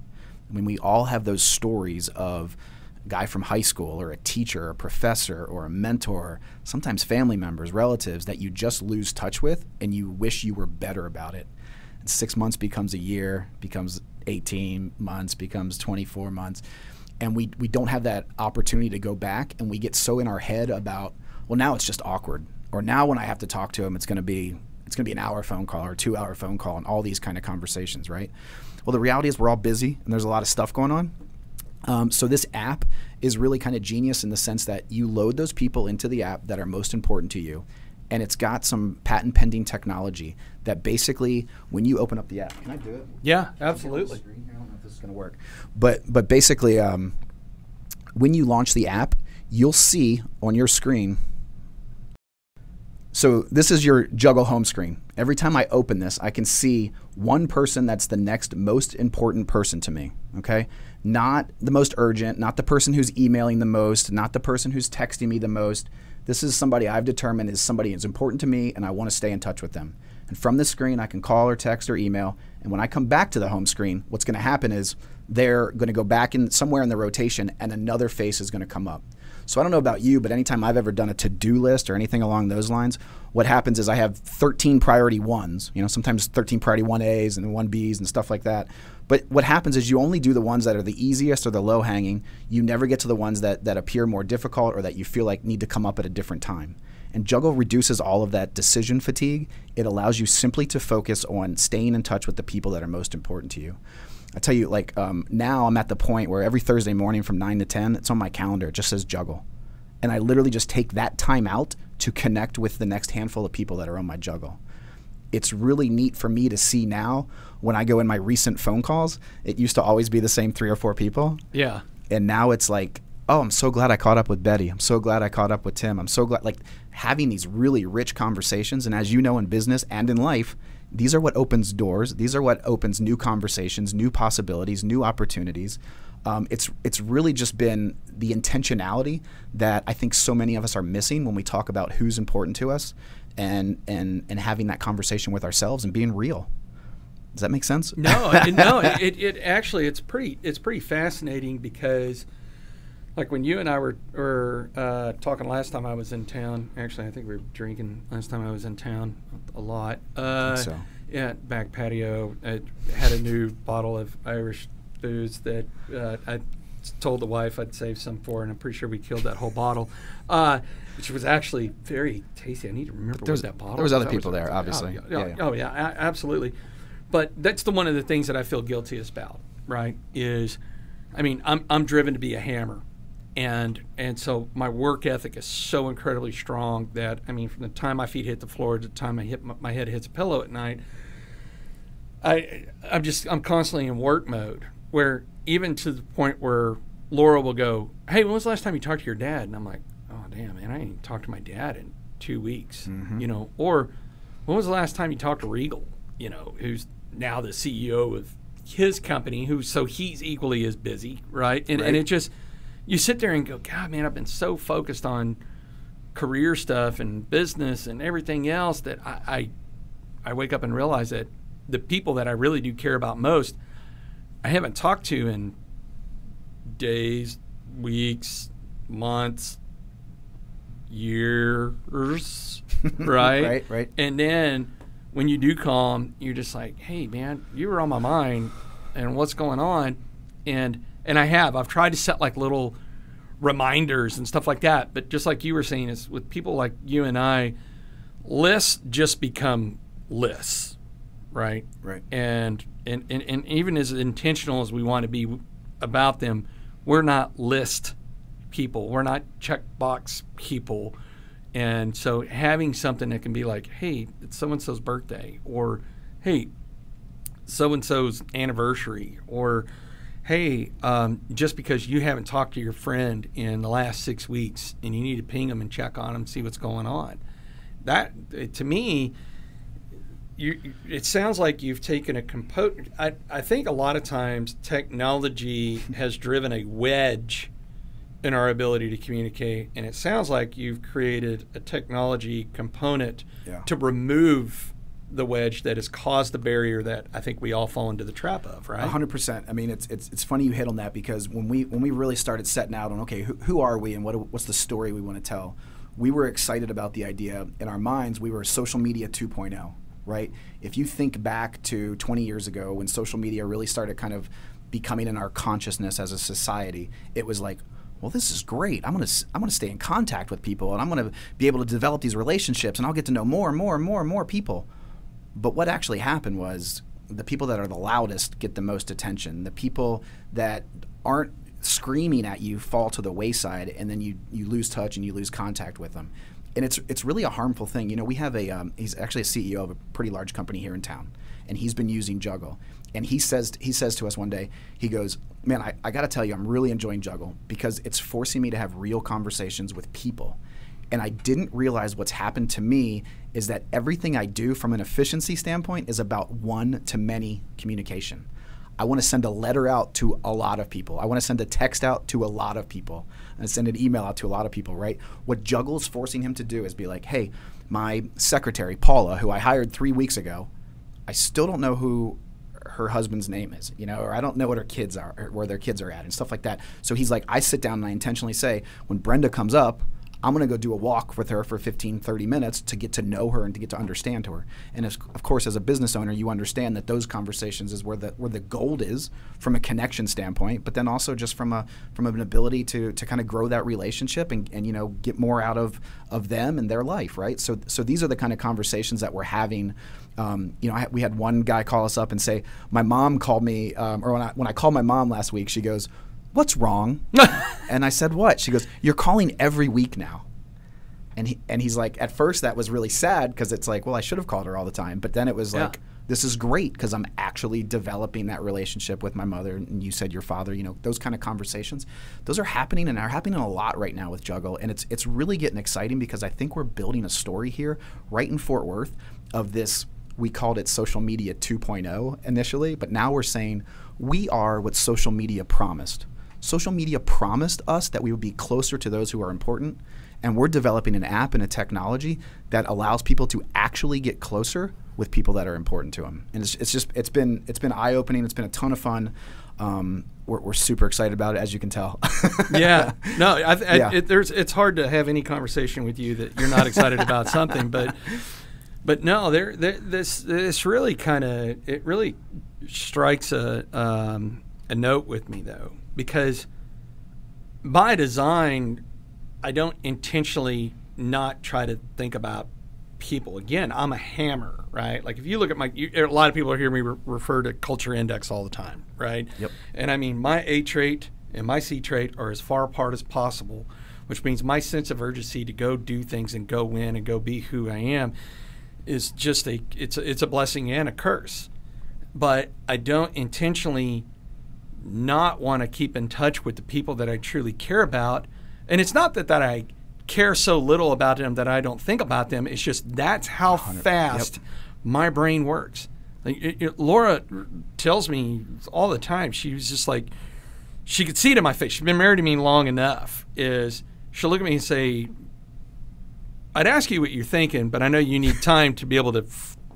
I mean, we all have those stories of a guy from high school or a teacher, or a professor, or a mentor, sometimes family members, relatives that you just lose touch with and you wish you were better about it six months becomes a year, becomes 18 months, becomes 24 months. And we, we don't have that opportunity to go back, and we get so in our head about, well, now it's just awkward. Or now when I have to talk to him, it's going to be it's going to be an hour phone call or two hour phone call and all these kind of conversations, right? Well, the reality is we're all busy and there's a lot of stuff going on. Um, so this app is really kind of genius in the sense that you load those people into the app that are most important to you, and it's got some patent pending technology that basically, when you open up the app, can I do it? Yeah, absolutely. I don't know if this is going to work, but but basically, um, when you launch the app, you'll see on your screen So this is your Juggle home screen. Every time I open this, I can see one person that's the next most important person to me. Okay, not the most urgent, not the person who's emailing the most, not the person who's texting me the most. This is somebody I've determined is somebody who's important to me, and I want to stay in touch with them. And from this screen, I can call or text or email. And when I come back to the home screen, what's going to happen is they're going to go back in somewhere in the rotation, and another face is going to come up. So I don't know about you, but anytime I've ever done a to-do list or anything along those lines, what happens is I have 13 priority ones, you know, sometimes 13 priority 1As and 1Bs and stuff like that. But what happens is you only do the ones that are the easiest or the low hanging. You never get to the ones that, that appear more difficult or that you feel like need to come up at a different time. And Juggle reduces all of that decision fatigue. It allows you simply to focus on staying in touch with the people that are most important to you. I tell you, like um, now I'm at the point where every Thursday morning from nine to ten, it's on my calendar. It just says juggle, and I literally just take that time out to connect with the next handful of people that are on my juggle. It's really neat for me to see now when I go in my recent phone calls. It used to always be the same three or four people. Yeah. And now it's like, oh, I'm so glad I caught up with Betty. I'm so glad I caught up with Tim. I'm so glad, like having these really rich conversations. And as you know, in business and in life, these are what opens doors. These are what opens new conversations, new possibilities, new opportunities. Um, it's it's really just been the intentionality that I think so many of us are missing when we talk about who's important to us, and and and having that conversation with ourselves and being real. Does that make sense? No, it, no. (laughs) It, it actually it's pretty it's pretty fascinating because, like when you and I were were uh, talking last time I was in town. Actually, I think we were drinking last time I was in town a lot. Uh, so. Yeah, back patio. I had a new bottle of Irish booze that uh, I told the wife I'd save some for, and I'm pretty sure we killed that whole bottle, uh, which was actually very tasty. I need to remember there was, what that bottle. There was was. other people there, obviously. Oh, yeah, yeah, yeah. Oh yeah, absolutely. But that's the one of the things that I feel guiltiest about. Right? Is, I mean, I'm I'm driven to be a hammer, and and so my work ethic is so incredibly strong that I mean, from the time my feet hit the floor to the time I hit my, my head hits a pillow at night. I I'm just I'm constantly in work mode where even to the point where Laura will go, "Hey, when was the last time you talked to your dad?" And I'm like, "Oh, damn, man, I ain't talked to my dad in two weeks." Mm-hmm. You know, or when was the last time you talked to Regal? You know, who's now the CEO of his company, who so he's equally as busy, right? And and it just you sit there and go, God, man, I've been so focused on career stuff and business and everything else that I, I I wake up and realize that the people that I really do care about most, I haven't talked to in days, weeks, months, years, (laughs) right? Right, right. And then when you do call 'em, you're just like, hey, man, you were on my mind, and what's going on? And and I have. I've tried to set like little reminders and stuff like that. But just like you were saying, is with people like you and I, lists just become lists, right? Right. And and, and, and even as intentional as we want to be about them, we're not list people. We're not checkbox people. And so having something that can be like, hey, it's so and so's birthday, or hey, so and so's anniversary, or hey, um, just because you haven't talked to your friend in the last six weeks and you need to ping them and check on them, see what's going on. That, uh, to me, you, it sounds like you've taken a component. I, I think a lot of times technology has driven a wedge in our ability to communicate, and it sounds like you've created a technology component Yeah. to remove the wedge that has caused the barrier that I think we all fall into the trap of, right? Hundred percent. I mean, it's, it's it's funny you hit on that because when we when we really started setting out on okay, who, who are we and what what's the story we want to tell, we were excited about the idea. In our minds, we were social media 2.0, right? If you think back to 20 years ago when social media really started kind of becoming in our consciousness as a society, it was like. Well, this is great. I'm gonna I'm gonna stay in contact with people, and I'm gonna be able to develop these relationships, and I'll get to know more and more and more and more people. But what actually happened was the people that are the loudest get the most attention. The people that aren't screaming at you fall to the wayside, and then you, you lose touch and you lose contact with them. And it's it's really a harmful thing. You know, we have a um, he's actually a CEO of a pretty large company here in town, and he's been using Juggle. And he says he says to us one day, he goes, "Man, I, I got to tell you, I'm really enjoying Juggle because it's forcing me to have real conversations with people." And I didn't realize what's happened to me is that everything I do from an efficiency standpoint is about one to many communication. I want to send a letter out to a lot of people. I want to send a text out to a lot of people and send an email out to a lot of people, right? What Juggle's forcing him to do is be like, hey, my secretary, Paula, who I hired three weeks ago, I still don't know who her husband's name is, you know, or I don't know what her kids are, or where their kids are at, and stuff like that. So he's like, I sit down and I intentionally say, when Brenda comes up, I'm going to go do a walk with her for 15, 30 minutes to get to know her and to get to understand her. And as, of course, as a business owner, you understand that those conversations is where the where the gold is from a connection standpoint, but then also just from a from an ability to to kind of grow that relationship and, and you know get more out of of them and their life, right? So so these are the kind of conversations that we're having. Um, you know, I, we had one guy call us up and say, "My mom called me," um, or when I when I called my mom last week, she goes what's wrong? (laughs) and I said, what? She goes, you're calling every week now. And he, and he's like, at first that was really sad because it's like, well, I should have called her all the time. But then it was Yeah. like, this is great because I'm actually developing that relationship with my mother. And you said your father, you know, those kind of conversations, those are happening and are happening a lot right now with Juggle. And it's it's really getting exciting because I think we're building a story here right in Fort Worth of this. We called it social media 2.0 initially, but now we're saying we are what social media promised. Social media promised us that we would be closer to those who are important, and we're developing an app and a technology that allows people to actually get closer with people that are important to them. And it's, it's just it's been it's been eye opening. It's been a ton of fun. Um, we're, we're super excited about it, as you can tell. (laughs) yeah. No, I, I, Yeah. It, there's. It's hard to have any conversation with you that you're not excited about something, but (laughs) but no, there, there this this really kind of it really strikes a um, a note with me though because by design, I don't intentionally not try to think about people. Again, I'm a hammer, right? Like if you look at my, you, a lot of people hear me re- refer to culture index all the time, right? Yep. And I mean, my A trait and my C trait are as far apart as possible, which means my sense of urgency to go do things and go win and go be who I am is just a it's a, it's a blessing and a curse. But I don't intentionally not want to keep in touch with the people that I truly care about. And it's not that, that I care so little about them that I don't think about them. It's just that's how fast my brain works. Like, it, it- Laura tells me all the time, she was just like, she could see it in my face. She's been married to me long enough. Is she'll look at me and say, I'd ask you what you're thinking, but I know you need time to be able to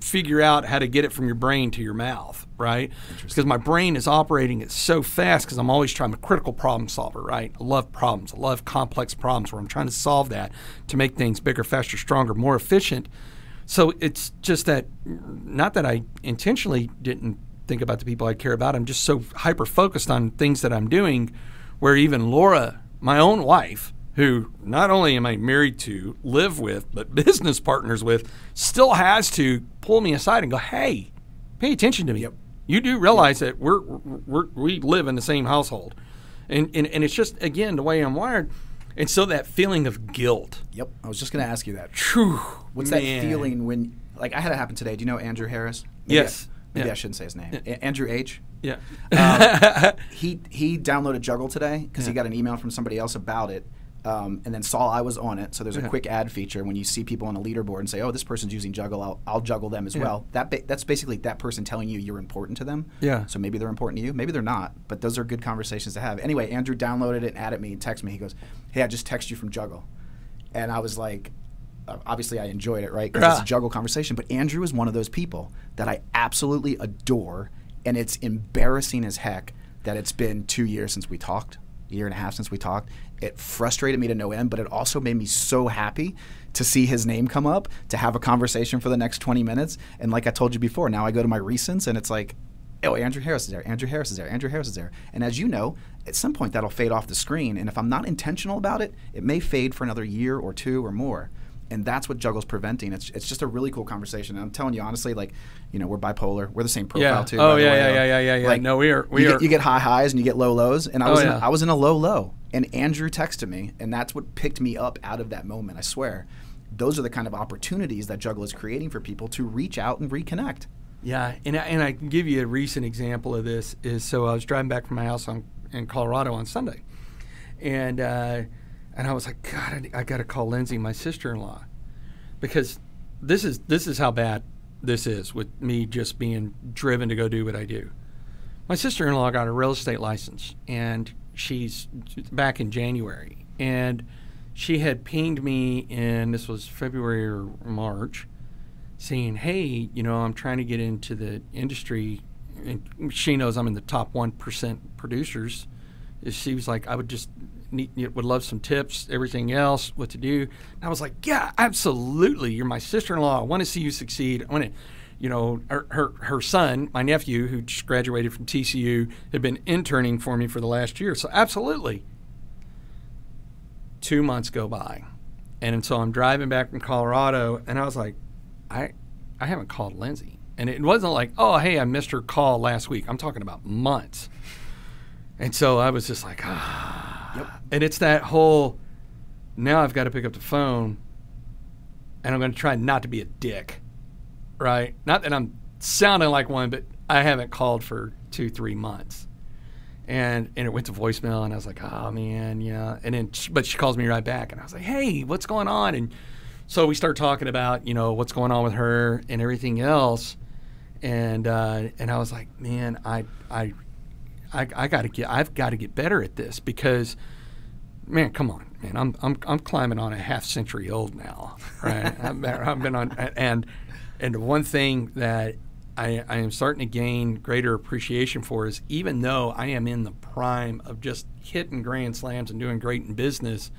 figure out how to get it from your brain to your mouth, right? Because my brain is operating it so fast because I'm always trying. A critical problem solver, right? I love problems. I love complex problems where I'm trying to solve that to make things bigger, faster, stronger, more efficient. So it's just that, not that I intentionally didn't think about the people I care about. I'm just so hyper focused on things that I'm doing, where even Laura, my own wife, who not only am I married to, live with, but (laughs) business partners with, still has to pull me aside and go, "Hey, pay attention to me. You do realize that we're, we're we live in the same household, and, and and it's just again the way I'm wired, and so that feeling of guilt. yep, I was just going to ask you that. Phew, What's man. that feeling when, like, I had it happen today. Do you know Andrew Harris? Maybe Yes. I, maybe Yeah. I shouldn't say his name. A- Andrew H. Yeah. Um, (laughs) he he downloaded Juggle today because he got an email from somebody else about it, um, and then saw I was on it. So there's a quick ad feature when you see people on a leaderboard and say, "Oh, this person's using Juggle. I'll, I'll juggle them as well." That ba- that's basically that person telling you you're important to them. Yeah. So maybe they're important to you, maybe they're not, but those are good conversations to have. Anyway, Andrew downloaded it and added me and texted me. He goes, "Hey, I just texted you from Juggle," and I was like. uh, Obviously, I enjoyed it, right? Because it's a juggle conversation. But Andrew is one of those people that I absolutely adore, and it's embarrassing as heck that it's been two years since we talked, a year and a half since we talked. It frustrated me to no end, but it also made me so happy to see his name come up, to have a conversation for the next 20 minutes. And like I told you before, now I go to my recents and it's like, oh, Andrew Harris is there, Andrew Harris is there, Andrew Harris is there. And as you know, at some point that'll fade off the screen. And if I'm not intentional about it, it may fade for another year or two or more and that's what juggle's preventing. It's it's just a really cool conversation. And I'm telling you honestly, like you know, we're bipolar. We're the same profile Yeah. too. Oh, yeah, way, yeah, yeah, yeah, yeah, yeah. Like, No, we are- we you are- Get, you get high highs and you get low lows. And I Oh, was in, yeah. I was in a low low, and Andrew texted me, and that's what picked me up out of that moment. I swear, those are the kind of opportunities that juggle is creating for people to reach out and reconnect. Yeah, and I, and I can give you a recent example of this. Is so I was driving back from my house on, in Colorado on Sunday, and uh, And I was like, God, I, I got to call Lindsay, my sister-in-law, because this is this is how bad this is with me just being driven to go do what I do. My sister-in-law got a real estate license, and she's back in January, and she had pinged me in this was February or March, saying, "Hey, you know, I'm trying to get into the industry." And she knows I'm in the top one percent producers. She was like, "I would just need, would love some tips, everything else, what to do." And I was like, "Yeah, absolutely. You're my sister-in-law. I want to see you succeed. I want to." You know, her, her her son, my nephew, who just graduated from TCU, had been interning for me for the last year. So absolutely, two months go by. And so I'm driving back from Colorado, and I was like, I, I haven't called Lindsay. And it wasn't like, oh, hey, I missed her call last week. I'm talking about months. And so I was just like, ah. Yep. And it's that whole, now I've got to pick up the phone, and I'm going to try not to be a dick, right? Not that I'm sounding like one, but I haven't called for two, three months and and it went to voicemail and I was like, oh man, yeah. And then, but she calls me right back and I was like, hey, what's going on? And so we start talking about you know what's going on with her and everything else, and uh, and I was like, man, I I I, I got to get I've got to get better at this because. Man, come on, man! I'm I'm I'm climbing on a half century old now, right? (laughs) I've, been, I've been on, and and the one thing that I, I, am starting to gain greater appreciation for is even though I am in the prime of just hitting grand slams and doing great in business,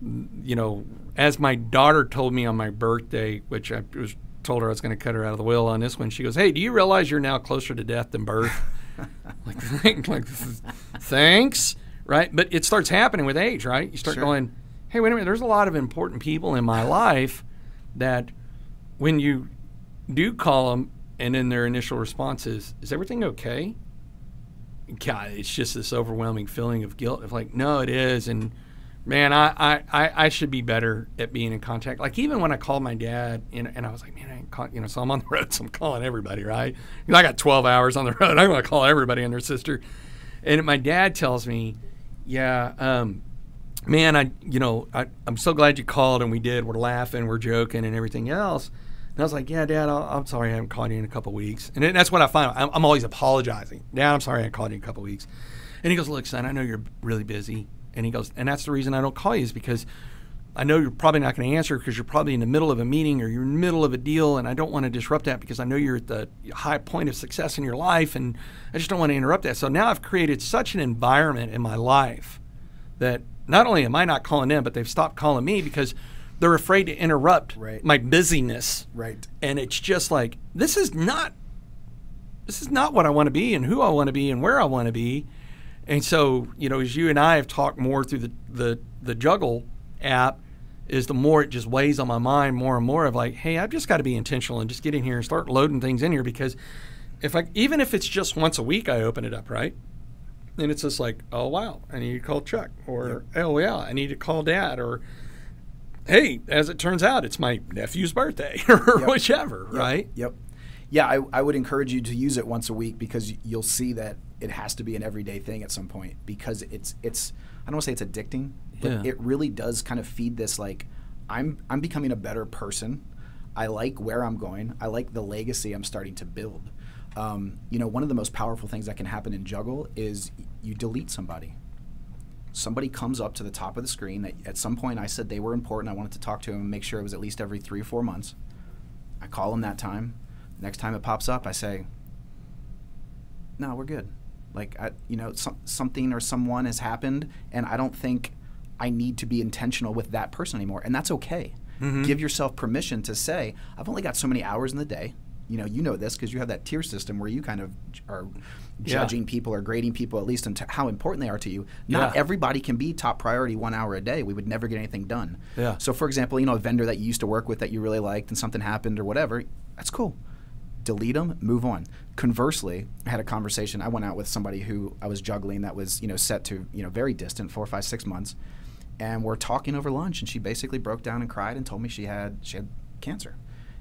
you know, as my daughter told me on my birthday, which I was told her I was going to cut her out of the will on this one, she goes, "Hey, do you realize you're now closer to death than birth?" (laughs) like, like, thanks, right? But it starts happening with age, right? You start sure. going, "Hey, wait a minute. There's a lot of important people in my life that when you do call them and then their initial response is, "Is everything okay?" God, it's just this overwhelming feeling of guilt. Of like, no, it is, and man, I, I, I should be better at being in contact. Like even when I called my dad, and, and I was like, man, I you know, so I'm on the road, (laughs) so I'm calling everybody, right? I got 12 hours on the road. (laughs) I'm gonna call everybody and their sister. And my dad tells me, yeah, um, man, I, you know, I, I'm so glad you called, and we did. We're laughing, we're joking, and everything else. And I was like, yeah, Dad, i am sorry I haven't called you in a couple weeks. And that's what I find. I'm, I'm, always apologizing. Dad, I'm sorry I haven't called you in a couple weeks. And he goes, look, son, I know you're really busy. And he goes, and that's the reason I don't call you is because I know you're probably not going to answer because you're probably in the middle of a meeting or you're in the middle of a deal, and I don't want to disrupt that because I know you're at the high point of success in your life, and I just don't want to interrupt that. So now I've created such an environment in my life that not only am I not calling them, but they've stopped calling me because – they're afraid to interrupt right. my busyness. Right. And it's just like this is not this is not what I want to be and who I want to be and where I want to be. And so, you know, as you and I have talked more through the, the, the Juggle app, is the more it just weighs on my mind more and more of like, hey, I've just got to be intentional and just get in here and start loading things in here because if I even if it's just once a week I open it up, right? And it's just like, oh wow, I need to call Chuck or yep. oh yeah, I need to call dad or hey, as it turns out, it's my nephew's birthday (laughs) or yep. whichever, yep. right? Yep. Yeah, I, I would encourage you to use it once a week because you'll see that it has to be an everyday thing at some point because it's it's I don't want to say it's addicting, but yeah. it really does kind of feed this like I'm I'm becoming a better person. I like where I'm going. I like the legacy I'm starting to build. Um, you know, one of the most powerful things that can happen in juggle is you delete somebody somebody comes up to the top of the screen that at some point I said they were important. I wanted to talk to them and make sure it was at least every three or four months. I call them that time. Next time it pops up, I say, "No, we're good." Like I, you know, some, something or someone has happened, and I don't think I need to be intentional with that person anymore, and that's okay. Mm-hmm. Give yourself permission to say, "I've only got so many hours in the day." You know, you know this because you have that tier system where you kind of are judging yeah. people or grading people at least into how important they are to you. Not yeah. everybody can be top priority one hour a day. We would never get anything done. Yeah. So for example, you know, a vendor that you used to work with that you really liked and something happened or whatever, that's cool. Delete them, move on. Conversely, I had a conversation. I went out with somebody who I was juggling that was, you know, set to, you know, very distant, four, five, six months. And we're talking over lunch and she basically broke down and cried and told me she had she had cancer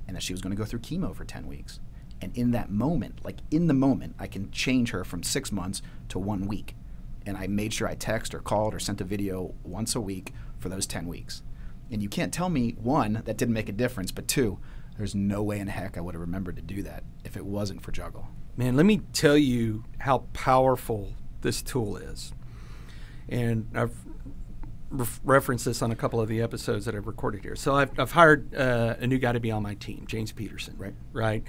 and that she was going to go through chemo for 10 weeks. And in that moment, like in the moment, I can change her from six months to one week. and I made sure I text or called or sent a video once a week for those 10 weeks. And you can't tell me, one, that didn't make a difference, but two, there's no way in heck I would have remembered to do that if it wasn't for Juggle. Man, let me tell you how powerful this tool is. And I've re- referenced this on a couple of the episodes that I've recorded here. So I've, I've hired uh, a new guy to be on my team, James Peterson. Right. Right.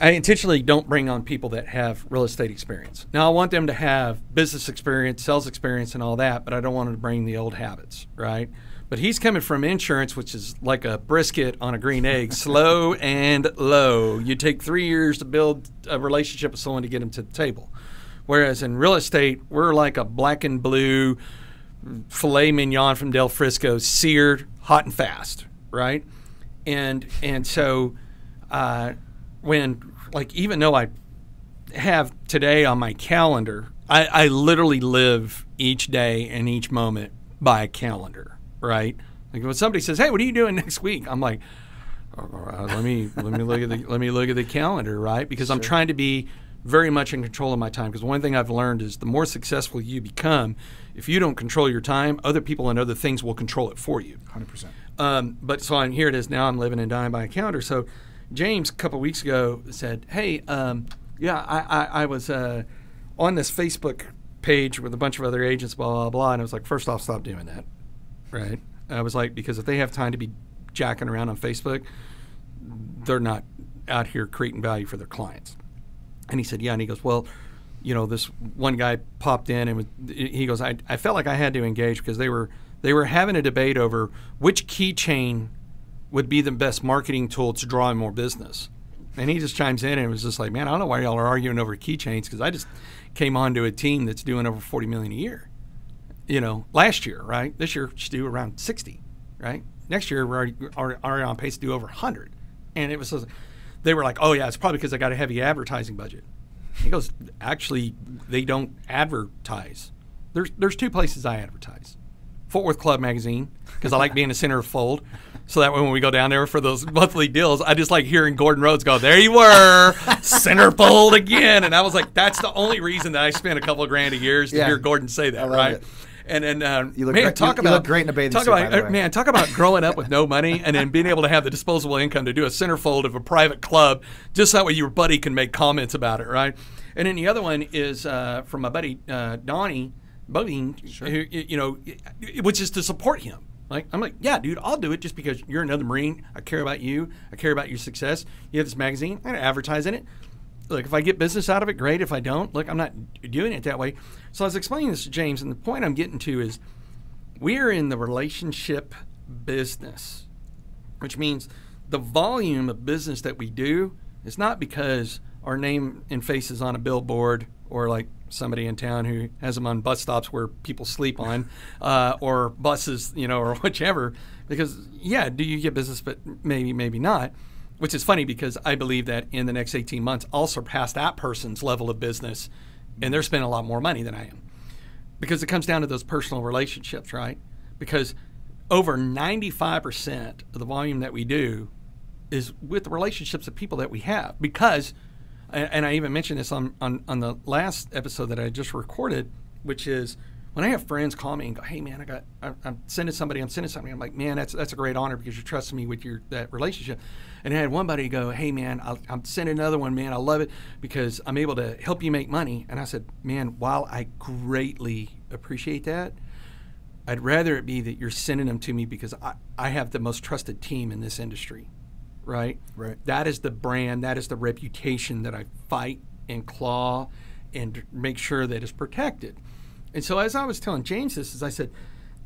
I intentionally don't bring on people that have real estate experience. Now, I want them to have business experience, sales experience, and all that, but I don't want them to bring the old habits, right? But he's coming from insurance, which is like a brisket on a green egg, (laughs) slow and low. You take three years to build a relationship with someone to get them to the table. Whereas in real estate, we're like a black and blue filet mignon from Del Frisco, seared, hot and fast, right? And and so uh, when like even though I have today on my calendar, I, I literally live each day and each moment by a calendar, right? Like when somebody says, "Hey, what are you doing next week?" I'm like, "All right, "Let me let me look at the (laughs) let me look at the calendar, right?" Because I'm trying to be very much in control of my time. Because one thing I've learned is the more successful you become, if you don't control your time, other people and other things will control it for you. 100%. Um, but so I'm here it is now. I'm living and dying by a calendar. So James a couple weeks ago said, "Hey, um, yeah, I, I, I was uh, on this Facebook page with a bunch of other agents, blah blah blah." And I was like, first off, stop doing that, right? I was like, because if they have time to be jacking around on Facebook, they're not out here creating value for their clients. And he said, yeah. And he goes, well, you know, this one guy popped in and was, he goes, I, I felt like I had to engage because they were they were having a debate over which keychain would be the best marketing tool to draw in more business. And he just chimes in and was just like, man, I don't know why y'all are arguing over keychains because I just came onto a team that's doing over 40 million a year. You know, last year, right? This year should do around 60, right? Next year we're already, are, are on pace to do over 100. And it was, they were like, oh yeah, it's probably because I got a heavy advertising budget. He goes, actually, they don't advertise. There's there's two places I advertise. Fort Worth Club Magazine because I like being the center of fold. So that way, when we go down there for those monthly deals, I just like hearing Gordon Rhodes go, "There you were, centerfold again," and I was like, "That's the only reason that I spend a couple of grand a year is to Yeah. hear Gordon say that, right?" it. And and um, You look man, great- talk you- you about look great in a bathing talk suit, about uh, man, talk about (laughs) growing up with no money and then being able to have the disposable income to do a centerfold of a private club, just that way your buddy can make comments about it, right? And then the other one is uh, from my buddy uh, Donnie Bovine, who you know, which is to support him. Like I'm like, yeah, dude, I'll do it just because you're another Marine. I care about you. I care about your success. You have this magazine. I'm gonna advertise in it. Look, if I get business out of it, great. If I don't, look, I'm not doing it that way. So I was explaining this to James, and the point I'm getting to is we are in the relationship business, which means the volume of business that we do is not because our name and face is on a billboard or like somebody in town who has them on bus stops where people sleep on (laughs) uh, or buses, you know, or (laughs) whichever. Because, yeah, do you get business, but maybe, maybe not. Which is funny because I believe that in the next 18 months, I'll surpass that person's level of business and they're spending a lot more money than I am because it comes down to those personal relationships, right? Because over 95% of the volume that we do is with the relationships of people that we have. Because, and I even mentioned this on, on, on the last episode that I just recorded, which is when I have friends call me and go, "Hey man, I got, I'm, I'm sending somebody, I'm sending something." I'm like, "Man, that's that's a great honor because you're trusting me with your that relationship." And I had one buddy go, "Hey man, I'll, I'm sending another one, man. I love it because I'm able to help you make money." And I said, "Man, while I greatly appreciate that." I'd rather it be that you're sending them to me because I, I have the most trusted team in this industry, right? Right. That is the brand, that is the reputation that I fight and claw and make sure that is protected. And so as I was telling James this, is I said,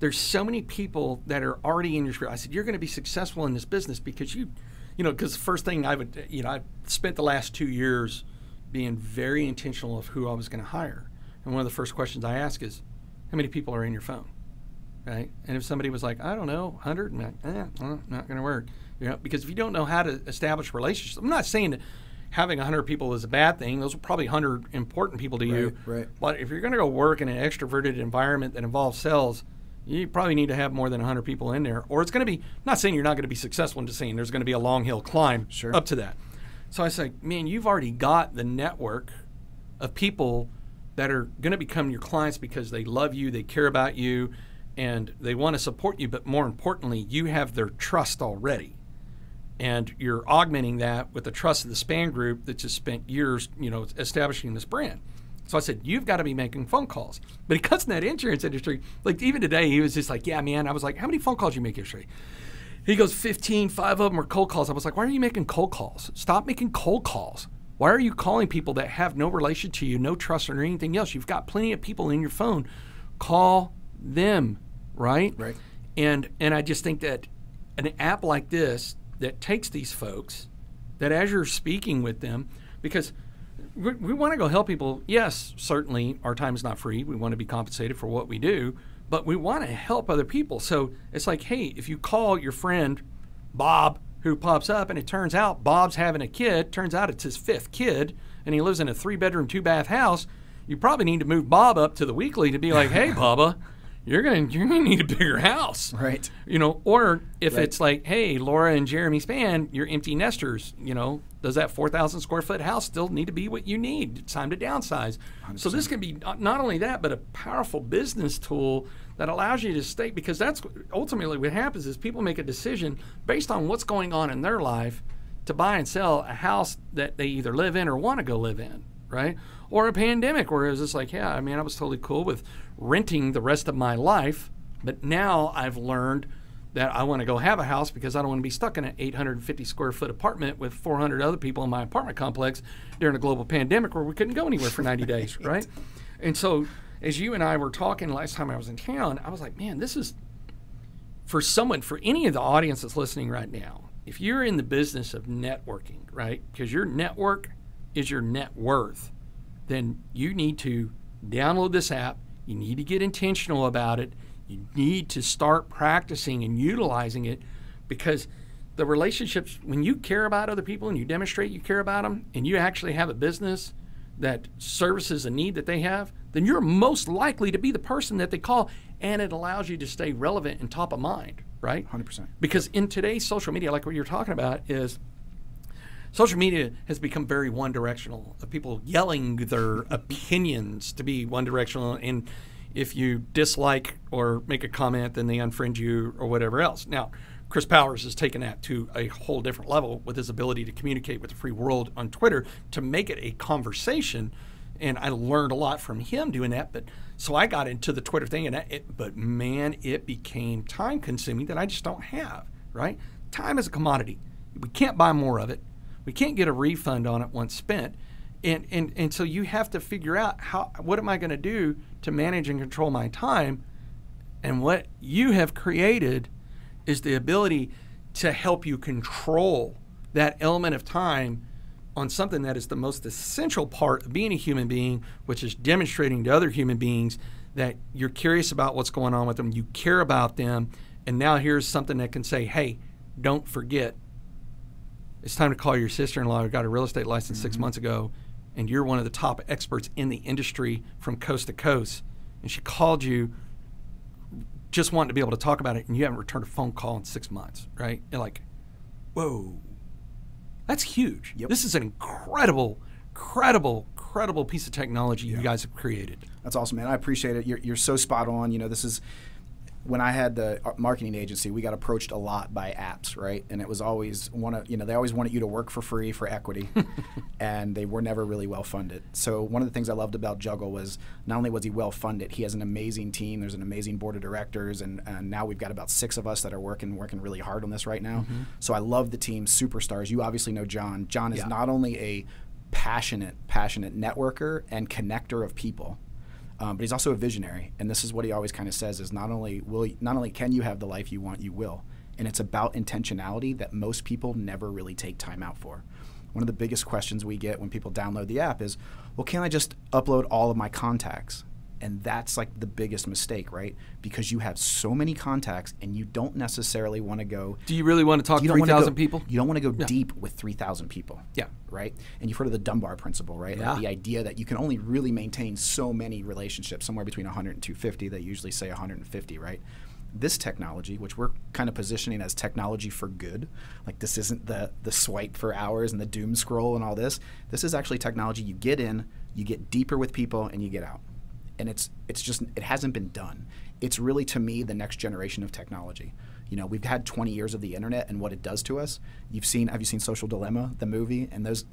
there's so many people that are already in your sphere. I said, you're going to be successful in this business because you, you know, because the first thing I would, you know, I spent the last two years being very intentional of who I was going to hire. And one of the first questions I ask is, how many people are in your phone? right? And if somebody was like, I don't know, 100, I'm like, eh, well, not going to work. You know, because if you don't know how to establish relationships, I'm not saying that having 100 people is a bad thing. Those are probably 100 important people to you. Right, right. But if you're going to go work in an extroverted environment that involves sales, you probably need to have more than 100 people in there. Or it's going to be, not saying you're not going to be successful, I'm just saying there's going to be a long hill climb Sure. up to that. So I say, man, you've already got the network of people that are going to become your clients because they love you, they care about you, and they want to support you. But more importantly, you have their trust already, and you're augmenting that with the trust of the Spann group that just spent years, you know, establishing this brand. So I said, you've got to be making phone calls. But he cuts in that insurance industry. Like even today, he was just like, yeah, man. I was like, how many phone calls you make yesterday? He goes, 15, five of them are cold calls. I was like, why are you making cold calls? Stop making cold calls. Why are you calling people that have no relation to you, no trust or anything else? You've got plenty of people in your phone. Call them, right? Right. And and I just think that an app like this that takes these folks, that as you're speaking with them, because we, we want to go help people. Yes, certainly our time is not free. We want to be compensated for what we do, but we want to help other people. So it's like, hey, if you call your friend Bob who pops up and it turns out Bob's having a kid, turns out it's his fifth kid, and he lives in a three bedroom, two bath house, you probably need to move Bob up to the weekly to be like, hey, (laughs) Bubba, you're gonna (laughs) you're gonna need a bigger house. Right. You know, or if Right. it's like, hey, Laura and Jeremy Spann, you're empty nesters, you know, does that 4,000 square foot house still need to be what you need? It's time to downsize. So this can be not not only that, but a powerful business tool that allows you to stay, because that's ultimately what happens is people make a decision based on what's going on in their life to buy and sell a house that they either live in or want to go live in, right? Or a pandemic where it was just like, yeah, I mean, I was totally cool with renting the rest of my life, but now I've learned that I want to go have a house because I don't want to be stuck in an 850 square foot apartment with 400 other people in my apartment complex during a global pandemic where we couldn't go anywhere for 90 (laughs) days, right? And so, as you and I were talking last time I was in town, I was like, man, this is for someone, for any of the audience that's listening right now, if you're in the business of networking, right, because your network is your net worth, then you need to download this app. You need to get intentional about it. You need to start practicing and utilizing it because the relationships, when you care about other people and you demonstrate you care about them and you actually have a business that services a need that they have, then you're most likely to be the person that they call and it allows you to stay relevant and top of mind, right? 100%. Because in today's social media, like what you're talking about, is social media has become very one directional of uh, people yelling their opinions to be one directional and if you dislike or make a comment then they unfriend you or whatever else. Now chris powers has taken that to a whole different level with his ability to communicate with the free world on twitter to make it a conversation and i learned a lot from him doing that but so i got into the twitter thing and it, but man it became time consuming that i just don't have right? Time is a commodity. We can't buy more of it we can't get a refund on it once spent. And, and, and so you have to figure out how what am I going to do to manage and control my time? And what you have created is the ability to help you control that element of time on something that is the most essential part of being a human being, which is demonstrating to other human beings that you're curious about what's going on with them, you care about them, and now here's something that can say, hey, don't forget it's time to call your sister-in-law who got a real estate license six mm-hmm. months ago and you're one of the top experts in the industry from coast to coast and she called you just wanting to be able to talk about it and you haven't returned a phone call in six months right you're like whoa that's huge Yep. this is an incredible incredible, incredible piece of technology you guys have created That's awesome, man. I appreciate it. You're, you're so spot on. You know, this is when I had the uh, marketing agency, we got approached a lot by apps, right? And it was always one of, you know, they always wanted you to work for free for equity, (laughs) and they were never really well funded. So one of the things I loved about Juggle was not only was he well funded, he has an amazing team. There's an amazing board of directors, and, and now we've got about six of us that are working working really hard on this right now. So I love the team, superstars. You obviously know John. John is Yeah. not only a passionate, passionate networker and connector of people. Um, but he's also a visionary, and this is what he always kind of says: is not only will not only can you have the life you want, you will, and it's about intentionality that most people never really take time out for. One of the biggest questions we get when people download the app is, "Well, can I just upload all of my contacts?" And that's like the biggest mistake, right? Because you have so many contacts, and you don't necessarily want to go do you really want to talk to don't 3000 people You don't want to go deep with 3,000 people. Yeah. Right? And you've heard of the Dunbar principle, right? Like Yeah. the idea that you can only really maintain so many relationships, somewhere between 100 and 250. They usually say 150, right? this technology, which we're kind of positioning as technology for good, like this isn't the the swipe for hours and the doom scroll and all this. This is actually technology you get in, you get deeper with people, and you get out. And it's it's just it hasn't been done. It's really to me the next generation of technology. You know, we've had 20 years of the internet and what it does to us. You've seen have you seen Social Dilemma, the movie, and those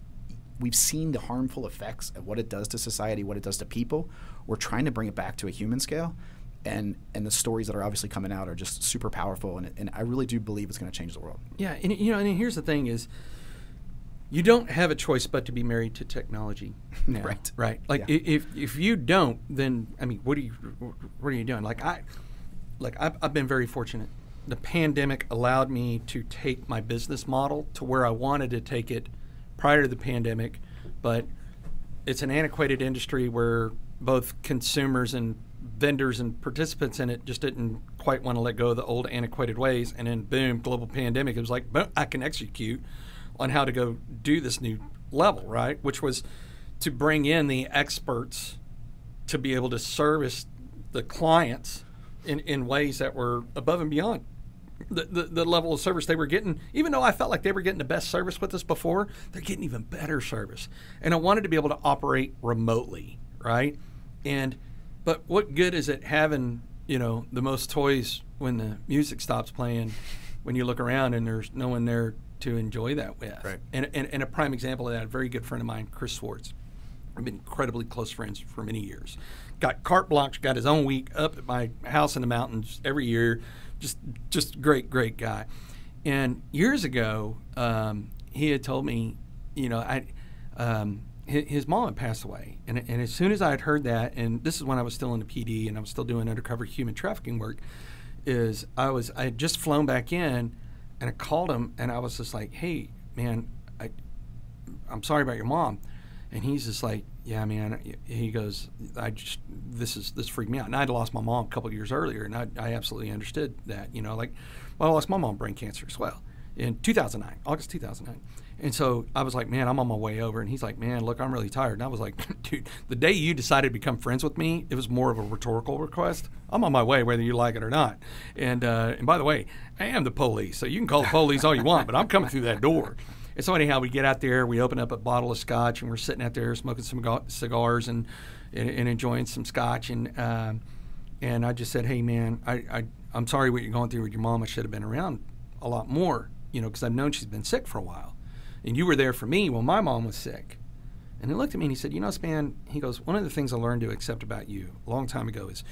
we've seen the harmful effects of what it does to society, what it does to people. We're trying to bring it back to a human scale, and and the stories that are obviously coming out are just super powerful, and, and I really do believe it's going to change the world. Yeah, and you know, and here's the thing: is you don't have a choice but to be married to technology. (laughs) Now, Right. Right. Like Yeah. if if you don't, then I mean, what are you what are you doing? Like I, like I've, I've been very fortunate. The pandemic allowed me to take my business model to where I wanted to take it prior to the pandemic, but it's an antiquated industry where both consumers and vendors and participants in it just didn't quite want to let go of the old antiquated ways. And then, boom, global pandemic. It was like, boom, I can execute on how to go do this new level, right? Which was to bring in the experts to be able to service the clients in, in ways that were above and beyond the, the, the level of service they were getting. Even though I felt like they were getting the best service with us before, they're getting even better service. And I wanted to be able to operate remotely, right? And but what good is it having you know the most toys when the music stops playing, when you look around and there's no one there to enjoy that with? Right. And, and, and a prime example of that, a very good friend of mine, Chris Swartz. I've been incredibly close friends for many years. Got carte blanche, got his own week up at my house in the mountains every year. Just, just great, great guy. And years ago, um, he had told me, you know, I, um, his, his mom had passed away, and, and as soon as I had heard that, and this is when I was still in the PD and I was still doing undercover human trafficking work, is I was I had just flown back in, and I called him, and I was just like, hey, man, I, I'm sorry about your mom. And he's just like, yeah, man. He goes, I just this is this freaked me out. And I'd lost my mom a couple years earlier, and I, I absolutely understood that. You know, like, well, I lost my mom brain cancer as well in 2009, August 2009. And so I was like, man, I'm on my way over. And he's like, man, look, I'm really tired. And I was like, (laughs) dude, the day you decided to become friends with me, it was more of a rhetorical request. I'm on my way, whether you like it or not. And uh, and by the way, I am the police, so you can call the police all you want, but I'm coming through that door. And so anyhow, we get out there, we open up a bottle of scotch, and we're sitting out there smoking some cigars and, and and enjoying some scotch. And um, and I just said, hey man, I, I I'm sorry what you're going through with your mom. I should have been around a lot more, you know, because I've known she's been sick for a while, and you were there for me when my mom was sick. And he looked at me and he said, you know, Spann, he goes, one of the things I learned to accept about you a long time ago is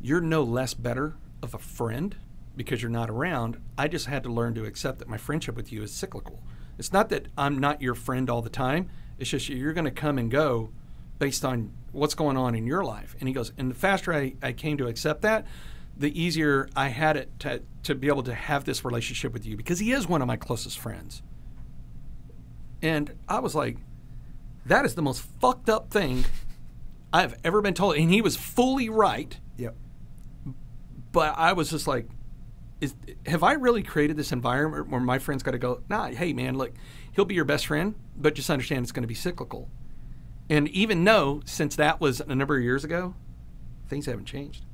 you're no less better of a friend because you're not around. I just had to learn to accept that my friendship with you is cyclical. It's not that I'm not your friend all the time. It's just you're going to come and go based on what's going on in your life. And he goes, and the faster I, I came to accept that, the easier I had it to, to be able to have this relationship with you because he is one of my closest friends. And I was like, that is the most fucked up thing I've ever been told. And he was fully right Yep. but I was just like, is, have I really created this environment where my friends got to go, nah, hey, man, look, he'll be your best friend, but just understand it's going to be cyclical. And even though, since that was a number of years ago, things haven't changed.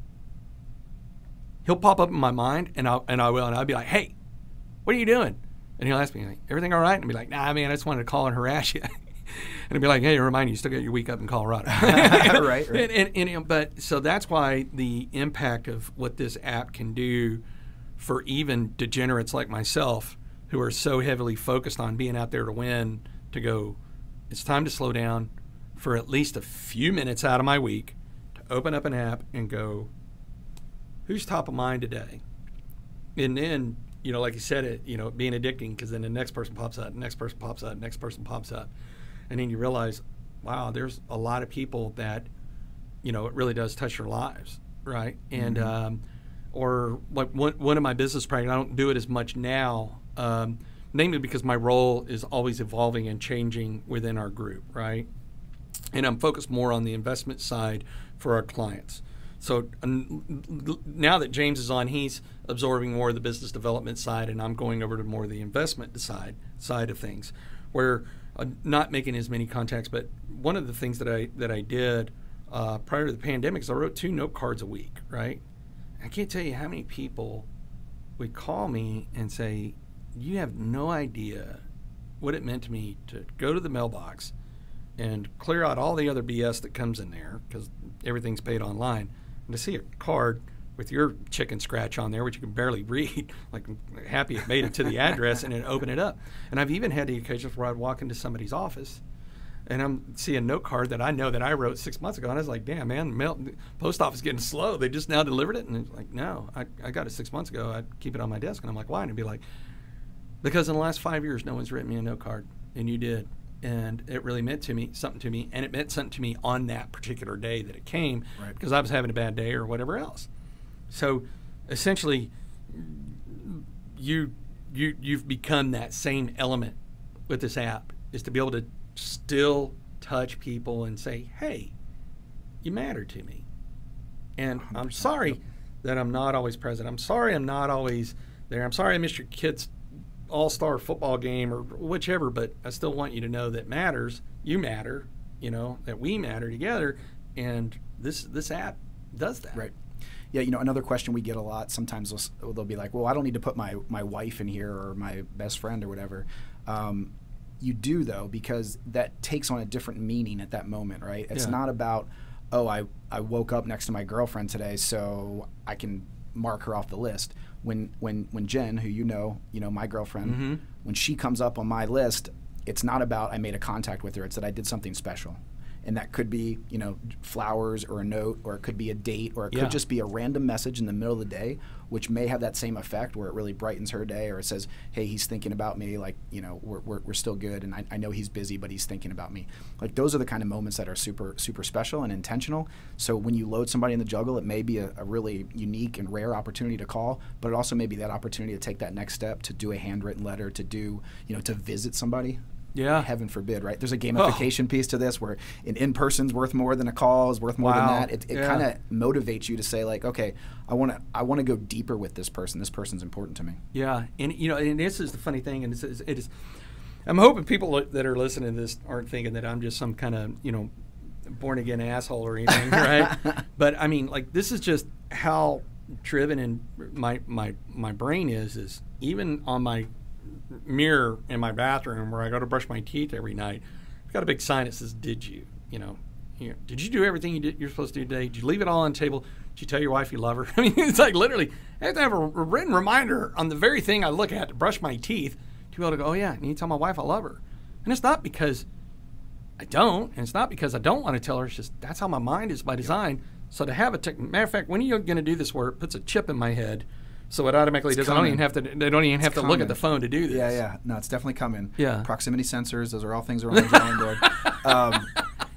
He'll pop up in my mind, and, I'll, and I will, and I'll be like, hey, what are you doing? And he'll ask me, like, everything all right? And I'll be like, nah, man, I just wanted to call and harass you. (laughs) and he'll be like, hey, remind you, you still got your week up in Colorado. (laughs) Right, right. And, and, and, but so that's why the impact of what this app can do for even degenerates like myself who are so heavily focused on being out there to win to go it's time to slow down for at least a few minutes out of my week to open up an app and go who's top of mind today and then you know like you said it you know being addicting because then the next person pops up the next person pops up next person pops up. And then you realize wow there's a lot of people that you know it really does touch their lives right? And um, or like one, one of my business practices i don't do it as much now um, namely because my role is always evolving and changing within our group right? And i'm focused more on the investment side for our clients so now that James is on, he's absorbing more of the business development side, and I'm going over to more of the investment side side of things, where uh, not making as many contacts. But one of the things that I that I did uh, prior to the pandemic is I wrote two note cards a week, right? I can't tell you how many people would call me and say, "You have no idea what it meant to me to go to the mailbox and clear out all the other BS that comes in there because everything's paid online, and to see a card." With your chicken scratch on there, which you can barely read, (laughs) like happy it made it to the (laughs) address and then open it up. And I've even had the occasions where I'd walk into somebody's office and I'm seeing a note card that I know that I wrote six months ago, and I was like, "Damn, man, mail, post office getting slow. They just now delivered it." And it's like, "No, I, I got it six months ago. I keep it on my desk." And I'm like, "Why?" And it'd be like, "Because in the last five years, no one's written me a note card, and you did, and it really meant to me something to me, and it meant something to me on that particular day that it came, Right. because I was having a bad day or whatever else." So, essentially, you you you've become that same element with this app is to be able to still touch people and say, "Hey, you matter to me." And I'm sorry yep. that I'm not always present. I'm sorry I'm not always there. I'm sorry I missed your kid's all-star football game or whichever, but I still want you to know that matters. You matter, you know, that we matter together and this this app does that. Right. Yeah, you know, another question we get a lot. Sometimes they'll, they'll be like, "Well, I don't need to put my my wife in here or my best friend or whatever." Um, you do though, because that takes on a different meaning at that moment, right? It's Yeah. not about, "Oh, I I woke up next to my girlfriend today, so I can mark her off the list." When when when Jen, who you know, you know my girlfriend, Mhm. when she comes up on my list, it's not about I made a contact with her. It's that I did something special. And that could be, you know, flowers or a note, or it could be a date, or it Yeah. could just be a random message in the middle of the day, which may have that same effect where it really brightens her day, or it says, hey, he's thinking about me, like, you know, we're, we're, we're still good, and I, I know he's busy, but he's thinking about me. Like, those are the kind of moments that are super, super special and intentional. So when you load somebody in the juggle, it may be a, a really unique and rare opportunity to call, but it also may be that opportunity to take that next step, to do a handwritten letter, to do, you know, to visit somebody Yeah. heaven forbid, right? There's a oh. gamification piece to this where an in person's worth more than a call is worth more Wow. than that. It, it Yeah. kind of motivates you to say like, okay, I want to I want to go deeper with this person. This person's important to me. Yeah, and you know, and this is the funny thing, and it's, it's, it is. I'm hoping people that are listening to this aren't thinking that I'm just some kind of you know born again asshole or anything, (laughs) right? But I mean, like this is just how driven and my my my brain is. Is even on my mirror in my bathroom where I go to brush my teeth every night, I've got a big sign that says "Did you?" You know, you know, did you do everything you did, you're supposed to do today? Did you leave it all on the table? Did you tell your wife you love her? (laughs) I mean, it's like literally, I have to have a, a written reminder on the very thing I look at to brush my teeth to be able to go, oh, yeah, I need to tell my wife I love her. And it's not because I don't, and it's not because I don't want to tell her. It's just that's how my mind is by design. So to have a tech, matter of fact, when are you going to do this where it puts a chip in my head, so it automatically It's does. I don't even have to. They don't even have to look at the phone to do this. Yeah, yeah. No, it's definitely coming. Yeah. Proximity sensors, those are all things that are on the drawing board. (laughs) Um,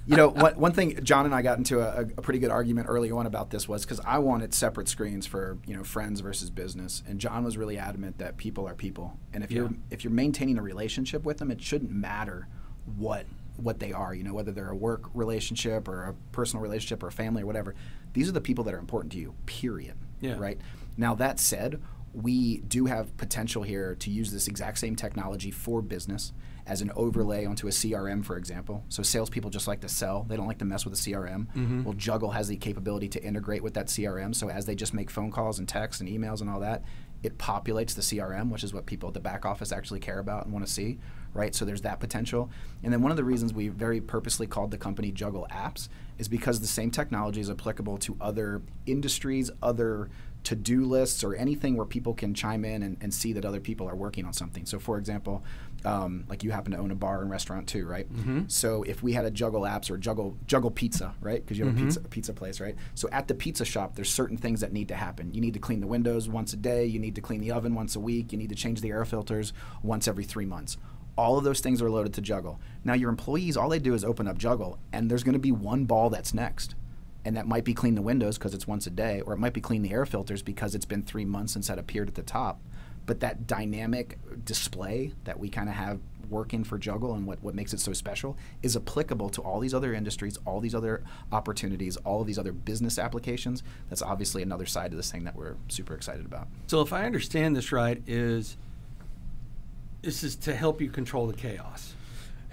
you know, one, one thing John and I got into a, a pretty good argument early on about this was because I wanted separate screens for you know friends versus business, and John was really adamant that people are people, and if you're if you're maintaining a relationship with them, it shouldn't matter what what they are. You know, whether they're a work relationship or a personal relationship or a family or whatever. These are the people that are important to you. Period. Yeah. Right. Now that said, we do have potential here to use this exact same technology for business as an overlay onto a CRM, for example. So salespeople just like to sell; they don't like to mess with a CRM. Mm-hmm. Well, Juggle has the capability to integrate with that CRM. So as they just make phone calls and texts and emails and all that, it populates the CRM, which is what people at the back office actually care about and want to see, right? So there's that potential. And then one of the reasons we very purposely called the company Juggle Apps is because the same technology is applicable to other industries, other to-do lists or anything where people can chime in and, and see that other people are working on something. So, for example, um, like you happen to own a bar and restaurant too, right? So, if we had a Juggle Apps or Juggle Juggle Pizza, right? Because you have a pizza a pizza place, right? So, at the pizza shop, there's certain things that need to happen. You need to clean the windows once a day. You need to clean the oven once a week. You need to change the air filters once every three months. All of those things are loaded to Juggle. Now, your employees, all they do is open up Juggle, and there's going to be one ball that's next and that might be clean the windows because it's once a day, or it might be clean the air filters because it's been three months since that appeared at the top. But that dynamic display that we kind of have working for Juggle and what, what makes it so special is applicable to all these other industries, all these other opportunities, all of these other business applications. That's obviously another side of this thing that we're super excited about. So if I understand this right, is this is to help you control the chaos.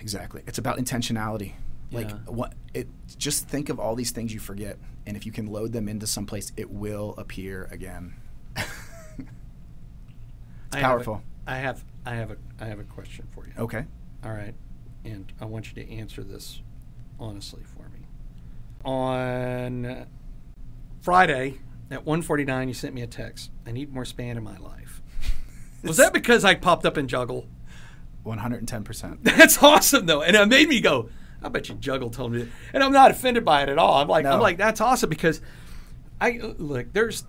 Exactly. It's about intentionality. Like Yeah. what it just think of all these things you forget and if you can load them into some place it will appear again. (laughs) I have a- powerful. I have I have a I have a question for you. okay. All right. And I want you to answer this honestly for me. On Friday at 1:49 you sent me a text. I need more Spann in my life. (laughs) Was that because I popped up in Juggle? 110%. (laughs) That's awesome though. And it made me go, I bet you Juggle told me that. And I'm not offended by it at all. I'm like I'm like that's awesome because I uh, look, there's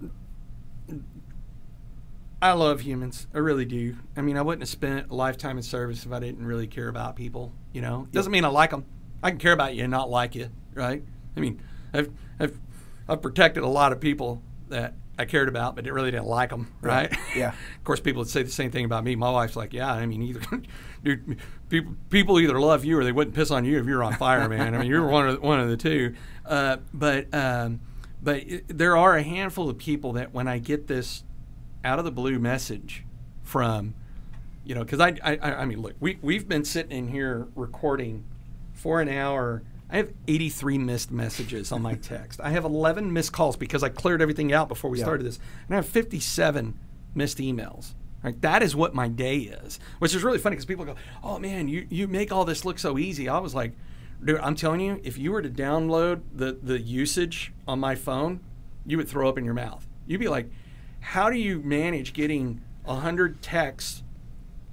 I love humans. I really do. I mean, I wouldn't have spent a lifetime in service if I didn't really care about people. You know, doesn't mean I like them. I can care about you and not like you, right? I mean, I've I've I've protected a lot of people that I cared about, but really didn't like them, right? Yeah. (laughs) of course, people would say the same thing about me. My wife's like, "Yeah, I mean, either (laughs) dude, people people either love you or they wouldn't piss on you if you're on fire, man. I mean, you're one of the, one of the two." Uh, but um, but it, there are a handful of people that when I get this out of the blue message from, you know, because I, I I mean, look, we we've been sitting in here recording for an hour. I have 83 missed messages on my (laughs) text. I have 11 missed calls because I cleared everything out before we Yeah. started this, and I have 57 missed emails. Right, that is what my day is, which is really funny because people go, "Oh man, you you make all this look so easy." I was like, "Dude, I'm telling you, if you were to download the the usage on my phone, you would throw up in your mouth. You'd be like, how do you manage getting 100 texts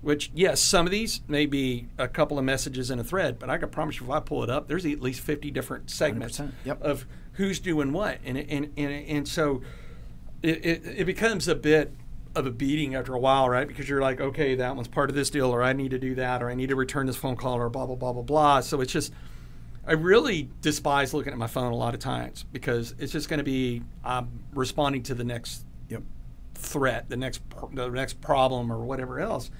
which yes some of these may be a couple of messages in a thread but i can promise you if i pull it up there's at least 50 different segments yep. of who's doing what and and and, and so it, it, it becomes a bit of a beating after a while right because you're like okay that one's part of this deal or i need to do that or i need to return this phone call or blah blah blah blah blah so it's just I really despise looking at my phone a lot of times because it's just going to be I'm responding to the next Yep. threat, the next the next problem or whatever else.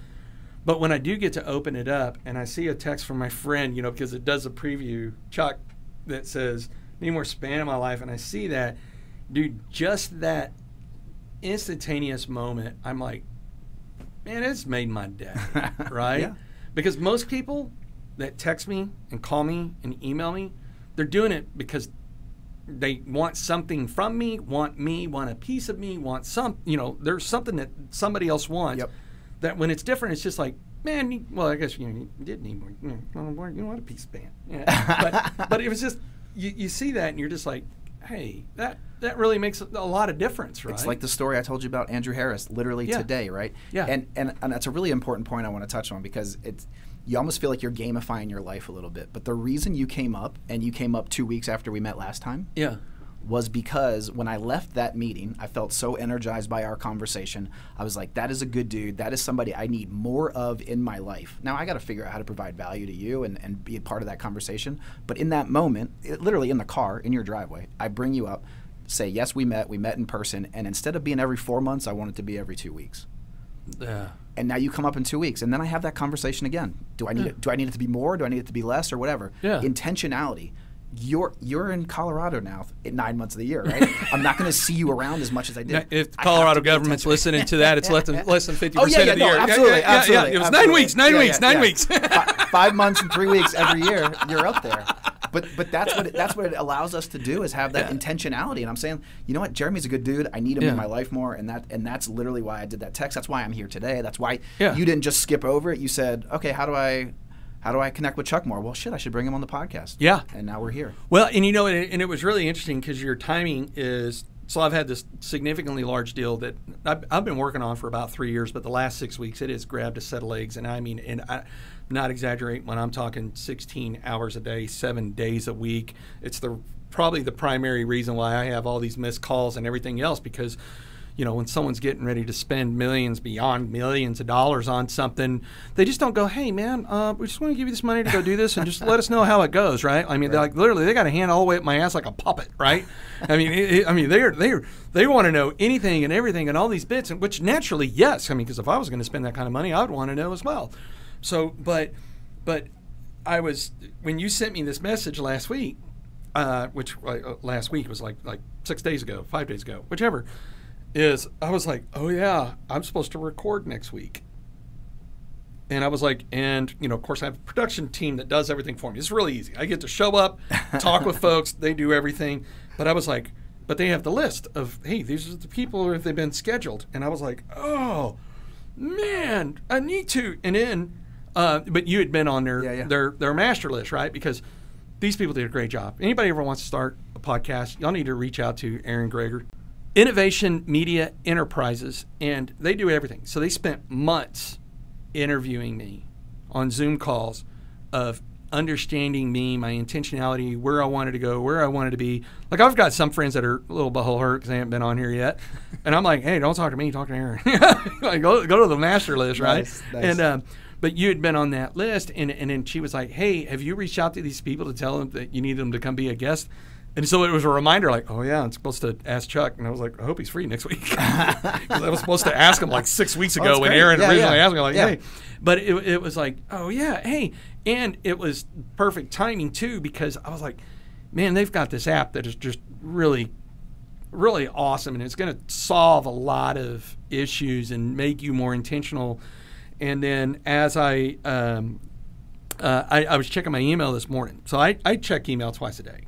But when I do get to open it up and I see a text from my friend, you know, because it does a preview, Chuck, that says need more Spann in my life, and I see that, dude, just that instantaneous moment, I'm like, man, it's made my day, (laughs) right? Yeah. Because most people that text me and call me and email me, they're doing it because they want something from me, want me, want a piece of me, want some, you know, there's something that somebody else wants. Yep. That when it's different, it's just like, man, well, I guess you, know, you did need more. You, know, you want a piece of band. Yeah. (laughs) but, but it was just, you, you see that and you're just like, hey, that, that really makes a lot of difference, right? It's like the story I told you about Andrew Harris, literally Yeah. today, right? Yeah. And, and and that's a really important point I want to touch on because it's you almost feel like you're gamifying your life a little bit. But the reason you came up and you came up two weeks after we met last time yeah. Was because when I left that meeting, I felt so energized by our conversation. I was like, that is a good dude. That is somebody I need more of in my life. Now I got to figure out how to provide value to you and, and be a part of that conversation. But in that moment, it, literally in the car, in your driveway, I bring you up, say, yes, we met, we met in person. And instead of being every four months, I want it to be every two weeks. Yeah. And now you come up in two weeks, and then I have that conversation again. Do I need it? Do I need it to be more? Do I need it to be less, or whatever? Yeah. Intentionality. You're you're in Colorado now, th- nine months of the year, right? (laughs) I'm not going to see you around as much as I did. If the Colorado government's listening to that, it's less than less than fifty Oh percent yeah, yeah, of the no, year. Absolutely, yeah, yeah, absolutely. Yeah, it was absolutely. nine weeks, nine Yeah, weeks, yeah, nine yeah. weeks. Fi- five months and three weeks every year, you're up there. But but that's what it, that's what it allows us to do is have that intentionality. And I'm saying, you know what, Jeremy's a good dude. I need him Yeah. in my life more, and that and that's literally why I did that text. That's why I'm here today. That's why Yeah. you didn't just skip over it. You said, okay, how do I how do I connect with Chuck more? Well, shit, I should bring him on the podcast. Yeah. And now we're here. Well, and you know, and it, and it was really interesting because your timing is. So I've had this significantly large deal that I've, I've been working on for about three years, but the last six weeks it has grabbed a set of legs, and I mean, and I, not exaggerate when I'm talking 16 hours a day, seven days a week. It's the probably the primary reason why I have all these missed calls and everything else because you know, when someone's getting ready to spend millions beyond millions of dollars on something, they just don't go, "Hey, man, uh, we just want to give you this money to go do this, and just let us know how it goes." Right? I mean, they're like literally, they got a hand all the way up my ass like a puppet, right? I mean, it, I mean, they're they are they want to know anything and everything and all these bits, and which naturally, yes, I mean, because if I was going to spend that kind of money, I would want to know as well. So, but, but I was when you sent me this message last week, uh, which uh, last week was like like six days ago, five days ago, whichever. Is I was like, oh yeah, I'm supposed to record next week, And I was like, and you know, of course, I have a production team that does everything for me. It's really easy. I get to show up, talk with (laughs) folks, they do everything. But I was like, but they have the list of, hey, these are the people if they've been scheduled. And I was like, oh man, I need to. And then, uh, but you had been on their Yeah, yeah. their their master list, right? Because these people did a great job. Anybody ever wants to start a podcast, y'all need to reach out to Aaron Greger. Innovation Media Enterprises, and they do everything. So they spent months interviewing me on Zoom calls of understanding me, my intentionality, where I wanted to go, where I wanted to be. Like I've got some friends that are a little butthole hurt because they haven't been on here yet, (laughs) and I'm like, hey, don't talk to me, talk to Aaron. (laughs) like go go to the master list, right? Nice, nice. And um, but you had been on that list, and and then she was like, hey, have you reached out to these people to tell them that you need them to come be a guest? And so it was a reminder, like, oh yeah, I'm supposed to ask Chuck, and I was like, I hope he's free next week, (laughs) because I was supposed to ask him like six weeks ago that's when great. Aaron Yeah, originally yeah. asked me, like, Yeah. hey, but it, it was like, oh yeah, hey, and it was perfect timing too because I was like, man, they've got this app that is just really, really awesome, and it's going to solve a lot of issues and make you more intentional. And then as I, um, uh, I, I was checking my email this morning, so I, I check email twice a day.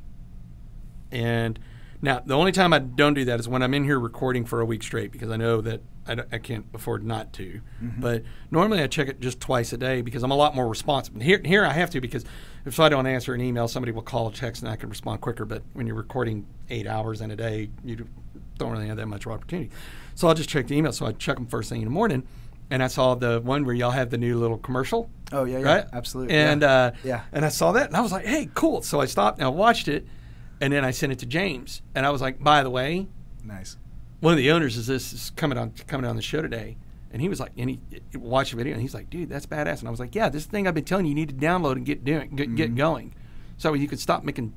And now the only time I don't do that is when I'm in here recording for a week straight because I know that I, I can't afford not to. But normally I check it just twice a day because I'm a lot more responsive. Here, here I have to because if I don't answer an email, somebody will call text and I can respond quicker. But when you're recording eight hours in a day, you don't really have that much opportunity. So I'll just check the email. So I check them first thing in the morning. And I saw the one where y'all have the new little commercial. Oh, yeah, yeah, right? absolutely, And yeah. uh, Yeah. and I saw that, and I was like, "Hey, cool!" So I stopped and I watched it, and then I sent it to James, and I was like, "By the way, Nice. one of the owners is this is coming on coming on the show today." And he was like, and he, he watched the video, and he's like, "Dude, that's badass." And I was like, "Yeah, this thing I've been telling you, you need to download and get doing, get, Mm-hmm. get going, so you can stop making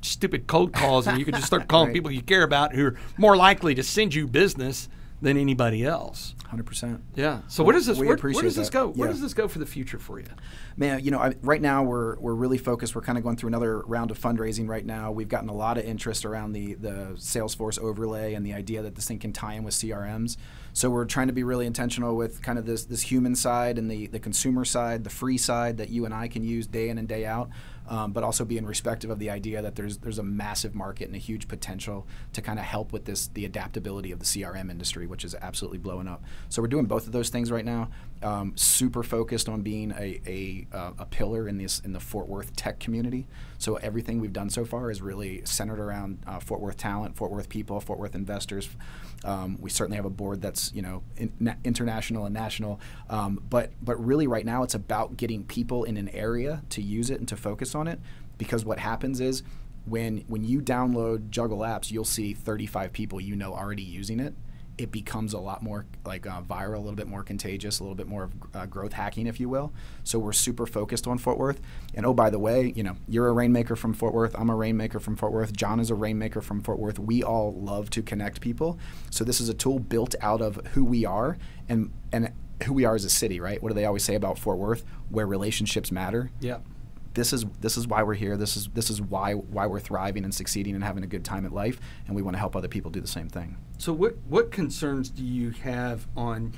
stupid cold calls, and you can just start calling (laughs) Right. people you care about who are more likely to send you business than anybody else." 100%. Yeah. So where does this where, where does this that. go? Where Yeah. does this go for the future for you? Man, you know, I, right now we're we're really focused. We're kind of going through another round of fundraising right now. We've gotten a lot of interest around the the Salesforce overlay and the idea that this thing can tie in with CRMs. So we're trying to be really intentional with kind of this this human side and the the consumer side, the free side that you and I can use day in and day out. Um, but also being respective of the idea that there's there's a massive market and a huge potential to kind of help with this the adaptability of the CRM industry, which is absolutely blowing up. So we're doing both of those things right now. Um, super focused on being a a, uh, a pillar in this in the Fort Worth tech community. So everything we've done so far is really centered around uh, Fort Worth talent, Fort Worth people, Fort Worth investors. Um, we certainly have a board that's you know in, na- international and national, um, but but really right now it's about getting people in an area to use it and to focus on it, because what happens is when when you download Juggle apps, you'll see 35 people you know already using it. It becomes a lot more like uh, viral, a little bit more contagious, a little bit more of uh, growth hacking, if you will. So we're super focused on Fort Worth. And oh, by the way, you know, you're a rainmaker from Fort Worth. I'm a rainmaker from Fort Worth. John is a rainmaker from Fort Worth. We all love to connect people. So this is a tool built out of who we are and and who we are as a city, right? What do they always say about Fort Worth? Where relationships matter Yeah. This is this is why we're here. This is this is why why we're thriving and succeeding and having a good time at life, and we want to help other people do the same thing. So what what concerns do you have on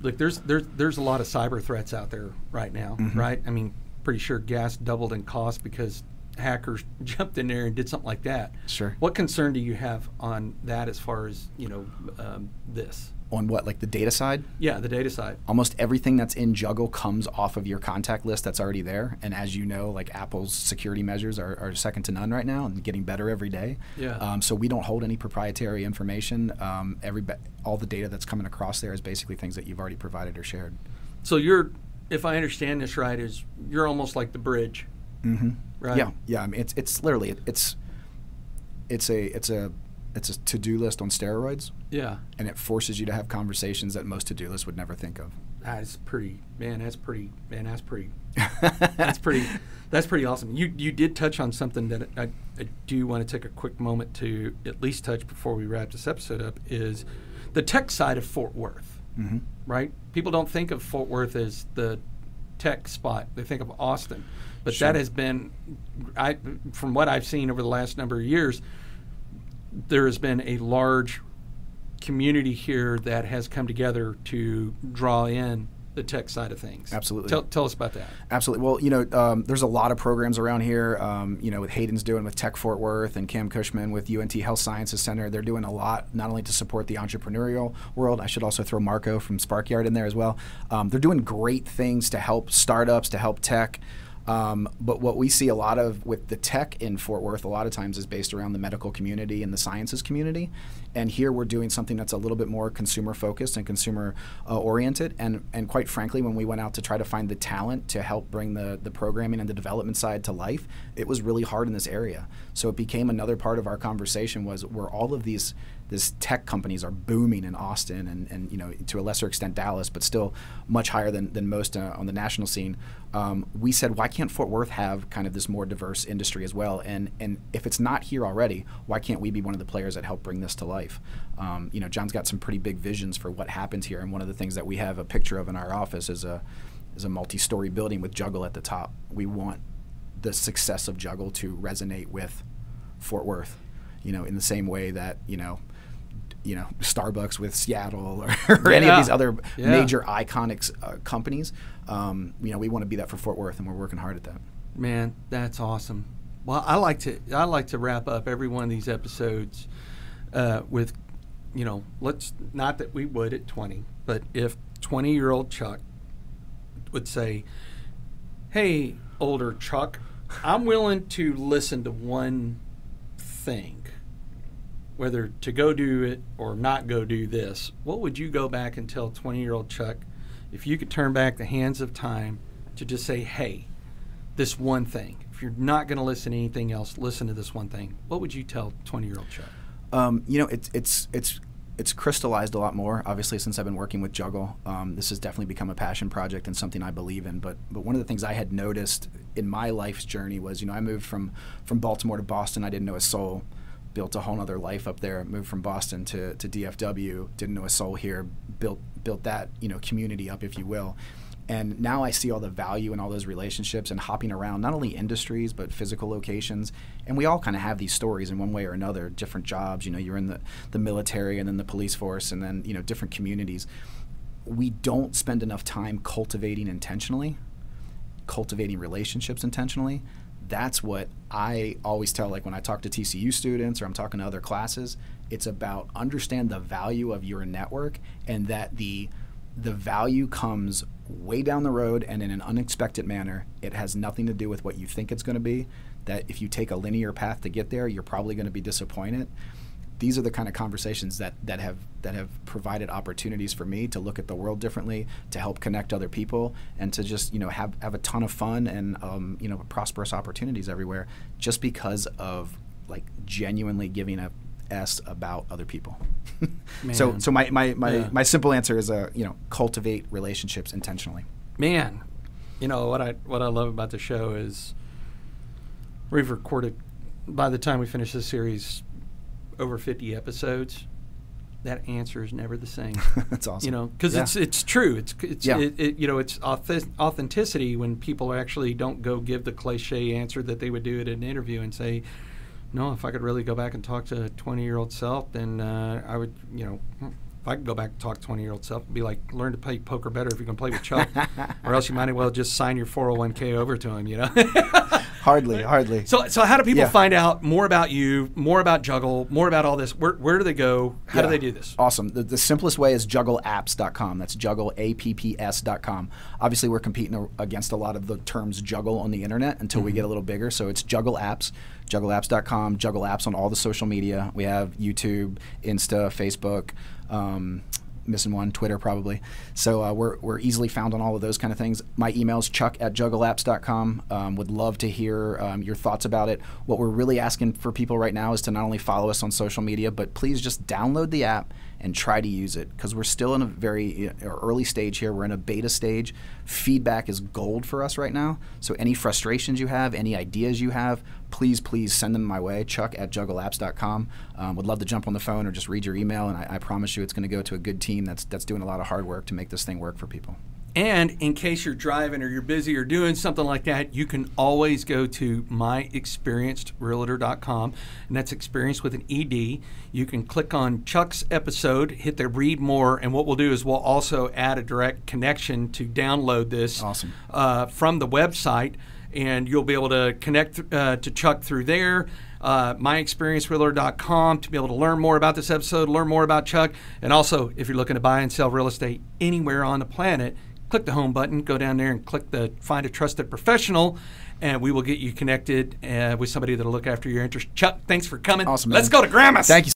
like there's there's there's a lot of cyber threats out there right now, Mm-hmm. right? I mean, pretty sure gas doubled in cost because hackers (laughs) jumped in there and did something like that. Sure. What concern do you have on that as far as, you know, um, this? On what like the data side, Yeah, the data side. almost everything that's in Juggle comes off of your contact list that's already there. And as you know, like Apple's security measures are, are second to none right now and getting better every day. Yeah. Um, so we don't hold any proprietary information. Um, every all the data that's coming across there is basically things that you've already provided or shared. So you're if I understand this right is you're almost like the bridge. Mm-hmm. Right. Yeah, yeah. I mean, it's it's literally it's it's a it's a it's a to do list on steroids, Yeah. and it forces you to have conversations that most to do lists would never think of. That's pretty man, that's pretty man, that's pretty (laughs) that's pretty that's pretty awesome. You you did touch on something that I, I do want to take a quick moment to at least touch before we wrap this episode up is the tech side of Fort Worth. Mhm. Right? People don't think of Fort Worth as the tech spot. They think of Austin. But Sure. that has been I from what I've seen over the last number of years there has been a large community here that has come together to draw in the tech side of things. Absolutely. Tell, tell us about that. Absolutely. Well, you know, um, there's a lot of programs around here. Um, you know, with Hayden's doing with Tech Fort Worth and Cam Cushman with UNT Health Sciences Center. They're doing a lot not only to support the entrepreneurial world. I should also throw Marco from Sparkyard in there as well. Um, they're doing great things to help startups, to help tech. Um, but what we see a lot of with the tech in Fort Worth, a lot of times is based around the medical community and the sciences community. And here we're doing something that's a little bit more consumer focused and consumer uh, oriented. And, and quite frankly, when we went out to try to find the talent to help bring the, the programming and the development side to life, it was really hard in this area. So it became another part of our conversation was where all of these this tech companies are booming in Austin and, and you know to a lesser extent Dallas, but still much higher than, than most uh, on the national scene. Um, we said, why can't Fort Worth have kind of this more diverse industry as well? And and if it's not here already, why can't we be one of the players that help bring this to life? Um, you know, John's got some pretty big visions for what happens here, and one of the things that we have a picture of in our office is a is a multi-story building with Juggle at the top. We want the success of Juggle to resonate with Fort Worth, you know, in the same way that you know you know Starbucks with Seattle or, (laughs) or yeah. any of these other yeah. major iconic uh, companies. Um, you know, we want to be that for Fort Worth, and we're working hard at that. Man, that's awesome. Well, I like to I like to wrap up every one of these episodes uh, with, you know, let's not that we would at twenty, but if twenty year old Chuck would say, "Hey, older Chuck, I'm willing to listen to one thing." Whether to go do it or not go do this, what would you go back and tell 20 year old Chuck if you could turn back the hands of time to just say, hey, this one thing? If you're not going to listen to anything else, listen to this one thing. What would you tell 20 year old Chuck? Um, you know, it's, it's, it's, it's crystallized a lot more, obviously, since I've been working with Juggle. Um, this has definitely become a passion project and something I believe in. But but one of the things I had noticed in my life's journey was, you know, I moved from from Baltimore to Boston. I didn't know a soul built a whole other life up there. Moved from Boston to, to DFW. Didn't know a soul here. Built built that you know community up, if you will. And now I see all the value in all those relationships and hopping around not only industries but physical locations. And we all kind of have these stories in one way or another. Different jobs. You know, you're in the the military and then the police force and then you know different communities. We don't spend enough time cultivating intentionally, cultivating relationships intentionally that's what I always tell like when I talk to TCU students or I'm talking to other classes it's about understand the value of your network and that the the value comes way down the road and in an unexpected manner. It has nothing to do with what you think it's going to be that if you take a linear path to get there you're probably going to be disappointed these are the kind of conversations that, that have that have provided opportunities for me to look at the world differently, to help connect other people, and to just you know have, have a ton of fun and um, you know prosperous opportunities everywhere, just because of like genuinely giving a s about other people. (laughs) so so my my, my, yeah. my simple answer is uh, you know cultivate relationships intentionally. Man, you know what I what I love about the show is we've recorded by the time we finish this series over 50 episodes, that answer is never the same. (laughs) That's awesome. You know, because yeah. it's it's true. It's it's yeah. it, it, you know it's authenticity when people actually don't go give the cliche answer that they would do at an interview and say, no, if I could really go back and talk to a 20 year old self, then uh, I would you know. If I could go back and talk to 20 year old self, it'd be like learn to play poker better if you can play with Chuck, or else you might as well just sign your 401k over to him. You know. (laughs) hardly, hardly. So, so how do people yeah. find out more about you, more about Juggle, more about all this? Where, where do they go? How yeah. do they do this? Awesome. The, the simplest way is juggleapps.com. That's juggleapps.com. Obviously, we're competing against a lot of the terms juggle on the internet until mm-hmm. we get a little bigger. So it's Juggle Apps, juggleapps.com, Juggle Apps on all the social media. We have YouTube, Insta, Facebook. Um, missing one, Twitter probably. So uh, we're, we're easily found on all of those kind of things. My email is chuck at juggleapps.com. Um, would love to hear um, your thoughts about it. What we're really asking for people right now is to not only follow us on social media, but please just download the app and try to use it because we're still in a very early stage here. We're in a beta stage. Feedback is gold for us right now. So any frustrations you have, any ideas you have, please, please send them my way. Chuck at juggleapps.com. Um, would love to jump on the phone or just read your email, and I, I promise you it's going to go to a good team that's that's doing a lot of hard work to make this thing work for people. And in case you're driving or you're busy or doing something like that, you can always go to myexperiencedrealtor.com, and that's experience with an ED. You can click on Chuck's episode, hit the read more, and what we'll do is we'll also add a direct connection to download this Awesome. uh, from the website, and you'll be able to connect uh, to Chuck through there. Uh, myexperiencedrealtor.com to be able to learn more about this episode, learn more about Chuck, and also if you're looking to buy and sell real estate anywhere on the planet, click the home button, go down there and click the find a trusted professional, and we will get you connected uh, with somebody that'll look after your interest. Chuck, thanks for coming. Awesome, Let's go to Grandma's. Thank you.